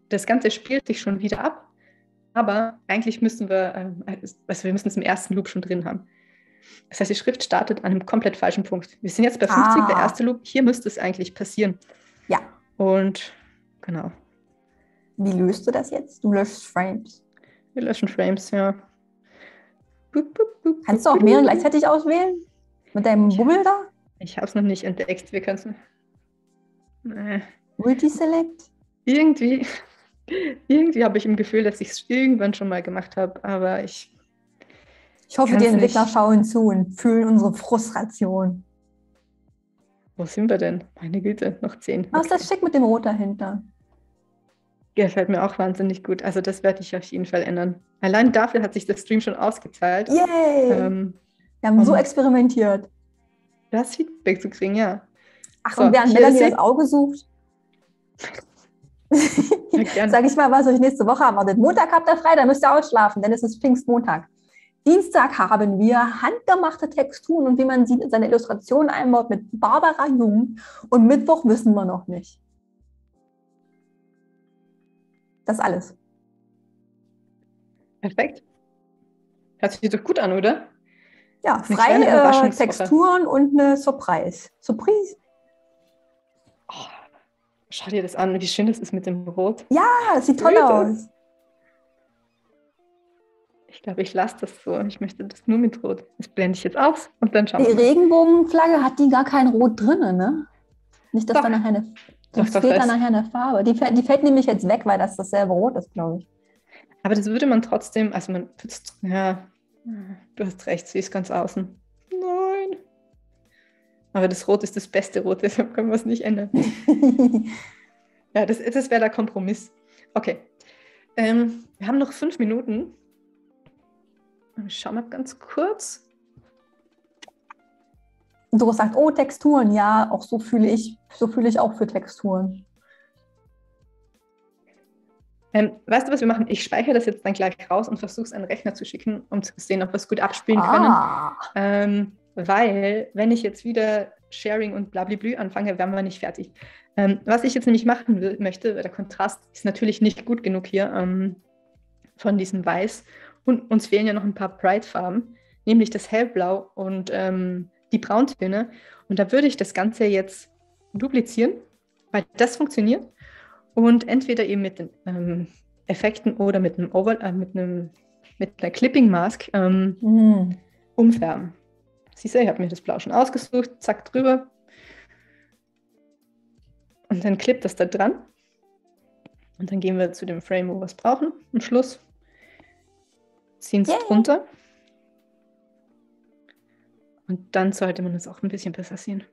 das Ganze spielt sich schon wieder ab, aber eigentlich müssen wir, ähm, also wir müssen es im ersten Loop schon drin haben. Das heißt, die Schrift startet an einem komplett falschen Punkt. Wir sind jetzt bei 50, ah. der erste Loop. Hier müsste es eigentlich passieren. Ja. Und genau. Wie löst du das jetzt? Du löschst Frames. Wir löschen Frames, ja. Boop, boop, boop, Kannst du auch mehrere gleichzeitig auswählen? Mit deinem Bummel da? Ich habe es noch nicht entdeckt. Wir können es. Nee. Multiselect? Irgendwie, irgendwie habe ich im Gefühl, dass ich es irgendwann schon mal gemacht habe, aber ich. Ich hoffe, die Entwickler nicht. schauen zu und fühlen unsere Frustration. Wo sind wir denn? Meine Güte, noch zehn. Was ist das schick mit dem Rot dahinter? Gefällt mir auch wahnsinnig gut. Also das werde ich auf jeden Fall ändern. Allein dafür hat sich der Stream schon ausgezahlt. Yay! Ähm, wir haben so experimentiert. Das Feedback zu kriegen, ja. Ach, so, und während Melanie das Auge sucht, ja, sag ich mal, was euch nächste Woche erwartet. Montag habt ihr frei, dann müsst ihr ausschlafen, denn es ist Pfingstmontag. Dienstag haben wir handgemachte Texturen und wie man sieht, seine Illustration einbaut mit Barbara Jung. Und Mittwoch wissen wir noch nicht. Das alles. Perfekt. Hört sich doch gut an, oder? Ja, freie äh, Texturen und eine Surprise. Surprise. Schau dir das an, wie schön das ist mit dem Rot. Ja, sieht toll aus. Ich glaube, ich lasse das so. Ich möchte das nur mit Rot. Das blende ich jetzt aus und dann schauen wir. Die Regenbogenflagge hat die gar kein Rot drin, ne? Nicht, dass doch. da nachher eine, sonst doch, fehlt da nachher eine Farbe. Die, die fällt nämlich jetzt weg, weil das dasselbe Rot ist, glaube ich. Aber das würde man trotzdem, also man, ja, du hast recht, sie ist ganz außen. Aber das Rot ist das beste Rot, deshalb können wir es nicht ändern. ja, das, das wäre der Kompromiss. Okay. Ähm, wir haben noch fünf Minuten. Ich schau mal ganz kurz. Du sagst, oh, Texturen, ja, auch so fühle ich, so fühle ich auch für Texturen. Ähm, weißt du, was wir machen? Ich speichere das jetzt dann gleich raus und versuche es an den Rechner zu schicken, um zu sehen, ob wir es gut abspielen ah. können. Ähm, weil, wenn ich jetzt wieder Sharing und Blablablü anfange, wären wir nicht fertig. Ähm, was ich jetzt nämlich machen will, möchte, der Kontrast ist natürlich nicht gut genug hier ähm, von diesem Weiß. Und uns fehlen ja noch ein paar Bright-Farben, nämlich das Hellblau und ähm, die Brauntöne. Und da würde ich das Ganze jetzt duplizieren, weil das funktioniert. Und entweder eben mit den ähm, Effekten oder mit einem Over äh, mit einem mit einer Clipping Mask ähm, mhm. umfärben. Siehst du, ich habe mir das Blau schon ausgesucht, zack drüber. Und dann klippt das da dran. Und dann gehen wir zu dem Frame, wo wir es brauchen. Am Schluss ziehen es drunter. Und dann sollte man es auch ein bisschen besser sehen.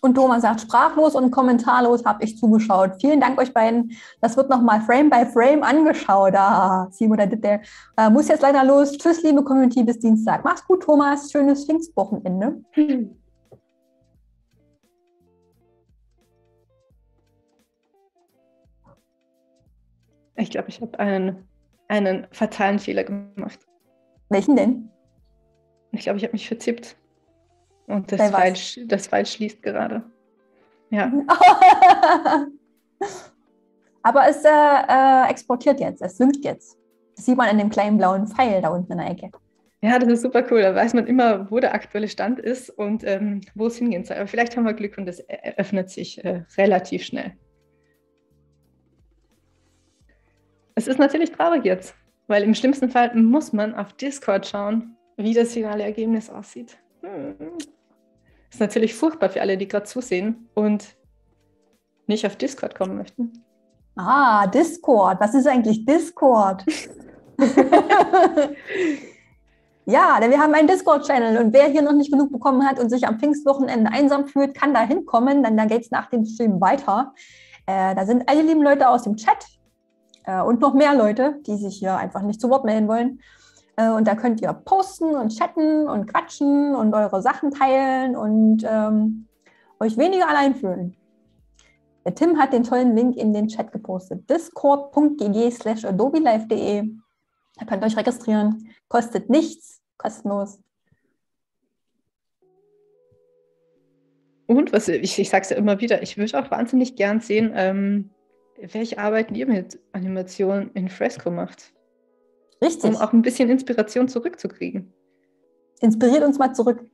Und Thomas sagt, sprachlos und kommentarlos habe ich zugeschaut. Vielen Dank euch beiden. Das wird nochmal Frame by Frame angeschaut. Ah, Simon, der äh, muss jetzt leider los. Tschüss, liebe Community, bis Dienstag. Mach's gut, Thomas. Schönes Pfingstwochenende. Ich glaube, ich habe einen, einen fatalen Fehler gemacht. Welchen denn? Ich glaube, ich habe mich verzippt. Und das Pfeil, das Pfeil schließt gerade. Ja. Aber es äh, äh, exportiert jetzt, es synkt jetzt. Das sieht man in dem kleinen blauen Pfeil da unten in der Ecke. Ja, das ist super cool. Da weiß man immer, wo der aktuelle Stand ist und ähm, wo es hingehen soll. Aber vielleicht haben wir Glück und es öffnet sich äh, relativ schnell. Es ist natürlich traurig jetzt, weil im schlimmsten Fall muss man auf Discord schauen, wie das finale Ergebnis aussieht. Hm. Ist natürlich furchtbar für alle, die gerade zusehen und nicht auf Discord kommen möchten. Ah, Discord. Was ist eigentlich Discord? ja, denn wir haben einen Discord-Channel und wer hier noch nicht genug bekommen hat und sich am Pfingstwochenende einsam fühlt, kann da hinkommen, denn da geht es nach dem Stream weiter. Äh, da sind alle lieben Leute aus dem Chat äh, und noch mehr Leute, die sich hier einfach nicht zu Wort melden wollen. Äh, und da könnt ihr posten und chatten und quatschen und eure Sachen teilen und ähm, euch weniger allein fühlen. Der Tim hat den tollen Link in den Chat gepostet. discord.gg slash adobelive.de. Da könnt ihr euch registrieren. Kostet nichts, kostenlos. Und was ich, ich sage es ja immer wieder, ich würde auch wahnsinnig gern sehen, ähm, welche Arbeit ihr mit Animation in Fresco macht. Richtig. Um auch ein bisschen Inspiration zurückzukriegen. Inspiriert uns mal zurück.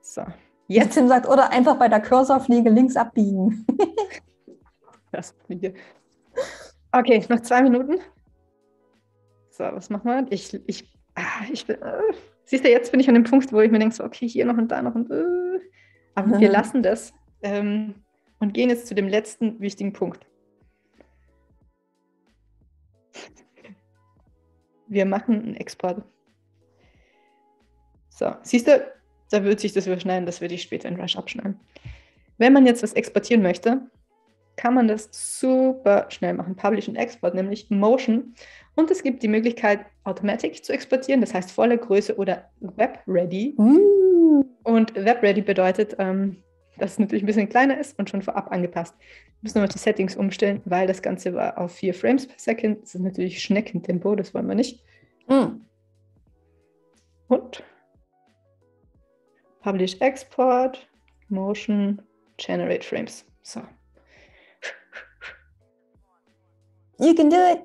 So. Jetzt. Tim sagt, oder einfach bei der Cursorfliege links abbiegen. das Fliege. Okay, noch zwei Minuten. So, was machen wir? Ich, ich, ah, ich bin, äh, siehst du, jetzt bin ich an dem Punkt, wo ich mir denke, so, okay, hier noch und da noch und äh, aber mhm. wir lassen das ähm, und gehen jetzt zu dem letzten wichtigen Punkt. Wir machen einen Export. So, siehst du, da wird sich das überschneiden, das werde ich später in Rush abschneiden. Wenn man jetzt was exportieren möchte, kann man das super schnell machen. Publish und Export, nämlich Motion. Und es gibt die Möglichkeit, Automatic zu exportieren, das heißt volle Größe oder Web Ready. Mm. Und Web Ready bedeutet, ähm, dass es natürlich ein bisschen kleiner ist und schon vorab angepasst. Wir müssen noch die Settings umstellen, weil das Ganze war auf 4 Frames per Second. Das ist natürlich Schneckentempo, das wollen wir nicht. Mm. Und Publish Export, Motion, Generate Frames. So. You can do it.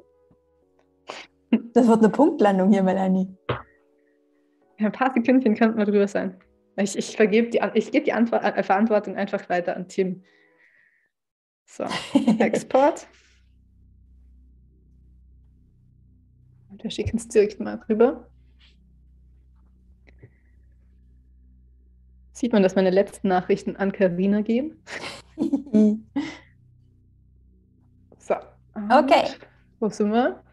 Das wird eine Punktlandung hier, Melanie. Ja, ein paar Sekündchen könnten wir drüber sein. Ich, ich, vergebe die, ich gebe die Antwort, äh, Verantwortung einfach weiter an Tim. So, Export. Wir schicken es direkt mal rüber. Sieht man, dass meine letzten Nachrichten an Karina gehen? so. Okay. Wo sind wir?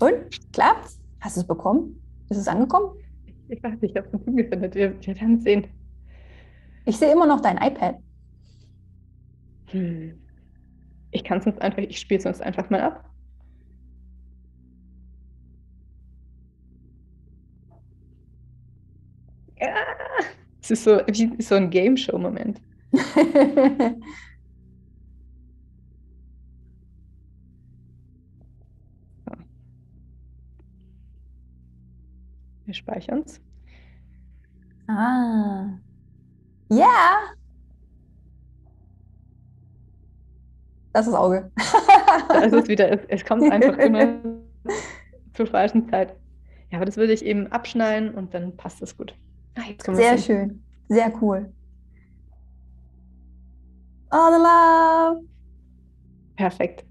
Und? Klappt's? Hast du es bekommen? Ist es angekommen? Ich weiß nicht, ich habe es hingesendet. Wir, wir werden sehen. Ich sehe immer noch dein iPad. Hm. Ich kann sonst einfach, ich spiele sonst einfach mal ab. Ja, es ist so, wie so ein Game Show-Moment. Wir speichern es. Ah. Ja. Yeah. Das ist Auge. da ist es wieder. Es, es kommt einfach immer zur falschen Zeit. Ja, aber das würde ich eben abschneiden und dann passt es gut. Ah, Sehr schön. Sehr cool. All the love. Perfekt.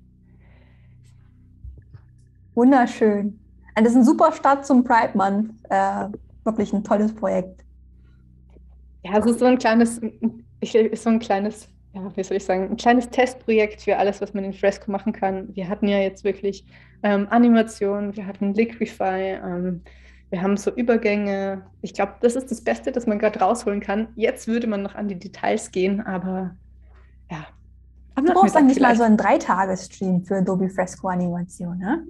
Wunderschön. Das ist ein super Start zum Pride Month. Äh, wirklich ein tolles Projekt. Ja, es ist so ein kleines, ich, so ein kleines, ja, wie soll ich sagen, ein kleines Testprojekt für alles, was man in Fresco machen kann. Wir hatten ja jetzt wirklich ähm, Animationen, wir hatten Liquify, ähm, wir haben so Übergänge. Ich glaube, das ist das Beste, das man gerade rausholen kann. Jetzt würde man noch an die Details gehen, aber ja. Du brauchst eigentlich mal so einen Dreitages-Stream für Adobe Fresco Animation, ne?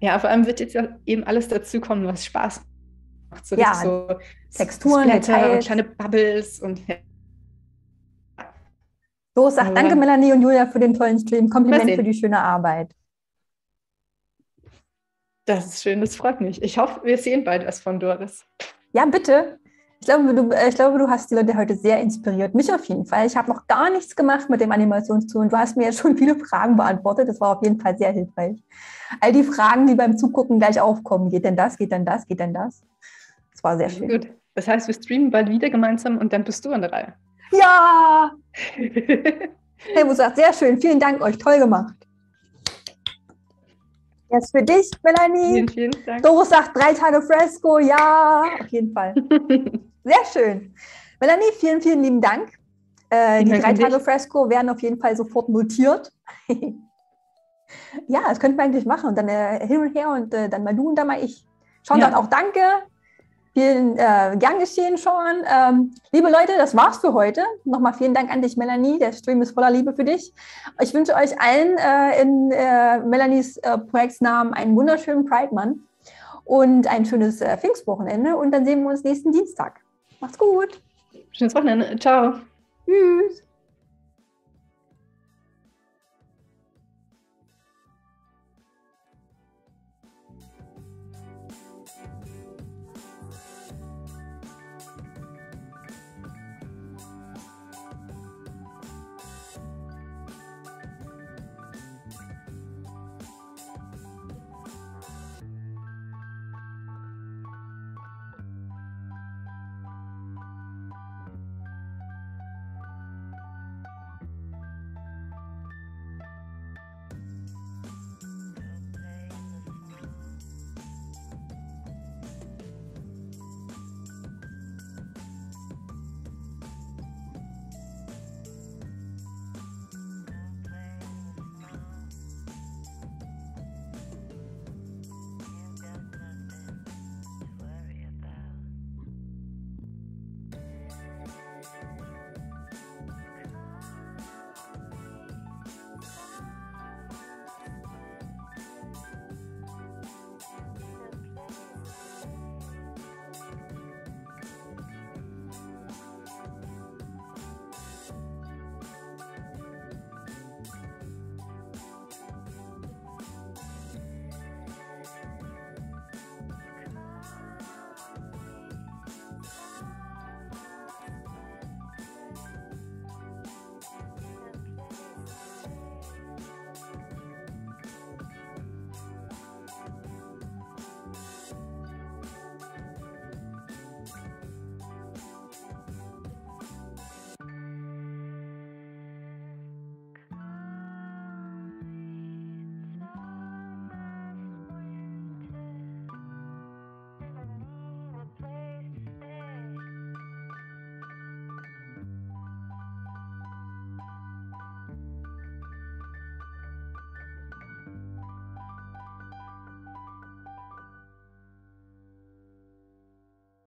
Ja, vor allem wird jetzt ja eben alles dazukommen, was Spaß macht. So ja, so Texturen, und kleine Bubbles und ja. So, sag Aber danke Melanie und Julia für den tollen Stream. Kompliment für die schöne Arbeit. Das ist schön, das freut mich. Ich hoffe, wir sehen bald was von Doris. Ja, bitte. Ich glaube, du, äh, ich glaube, du hast die Leute heute sehr inspiriert. Mich auf jeden Fall. Ich habe noch gar nichts gemacht mit dem Animationstool und du hast mir jetzt schon viele Fragen beantwortet. Das war auf jeden Fall sehr hilfreich. All die Fragen, die beim Zugucken gleich aufkommen. Geht denn das? Geht denn das? Geht denn das? Das war sehr schön. Gut. Das heißt, wir streamen bald wieder gemeinsam und dann bist du an der Reihe. Ja! Helmut sagt, sehr schön. Vielen Dank euch. Toll gemacht. Jetzt für dich, Melanie. Vielen, vielen Dank. Doris sagt drei Tage Fresco. Ja, auf jeden Fall. Sehr schön. Melanie, vielen, vielen lieben Dank. Äh, die drei Tage Fresco werden auf jeden Fall sofort notiert. Ja, das könnten wir eigentlich machen. Und dann äh, hin und her und äh, dann mal du und dann mal ich. Schon ja. dann auch danke. Vielen äh, gern geschehen, Sean. Ähm, liebe Leute, das war's für heute. Nochmal vielen Dank an dich, Melanie. Der Stream ist voller Liebe für dich. Ich wünsche euch allen äh, in äh, Melanies äh, Projektsnamen einen wunderschönen Pride Month und ein schönes äh, Pfingstwochenende. Und dann sehen wir uns nächsten Dienstag. Macht's gut. Schönes Wochenende. Ciao. Tschüss.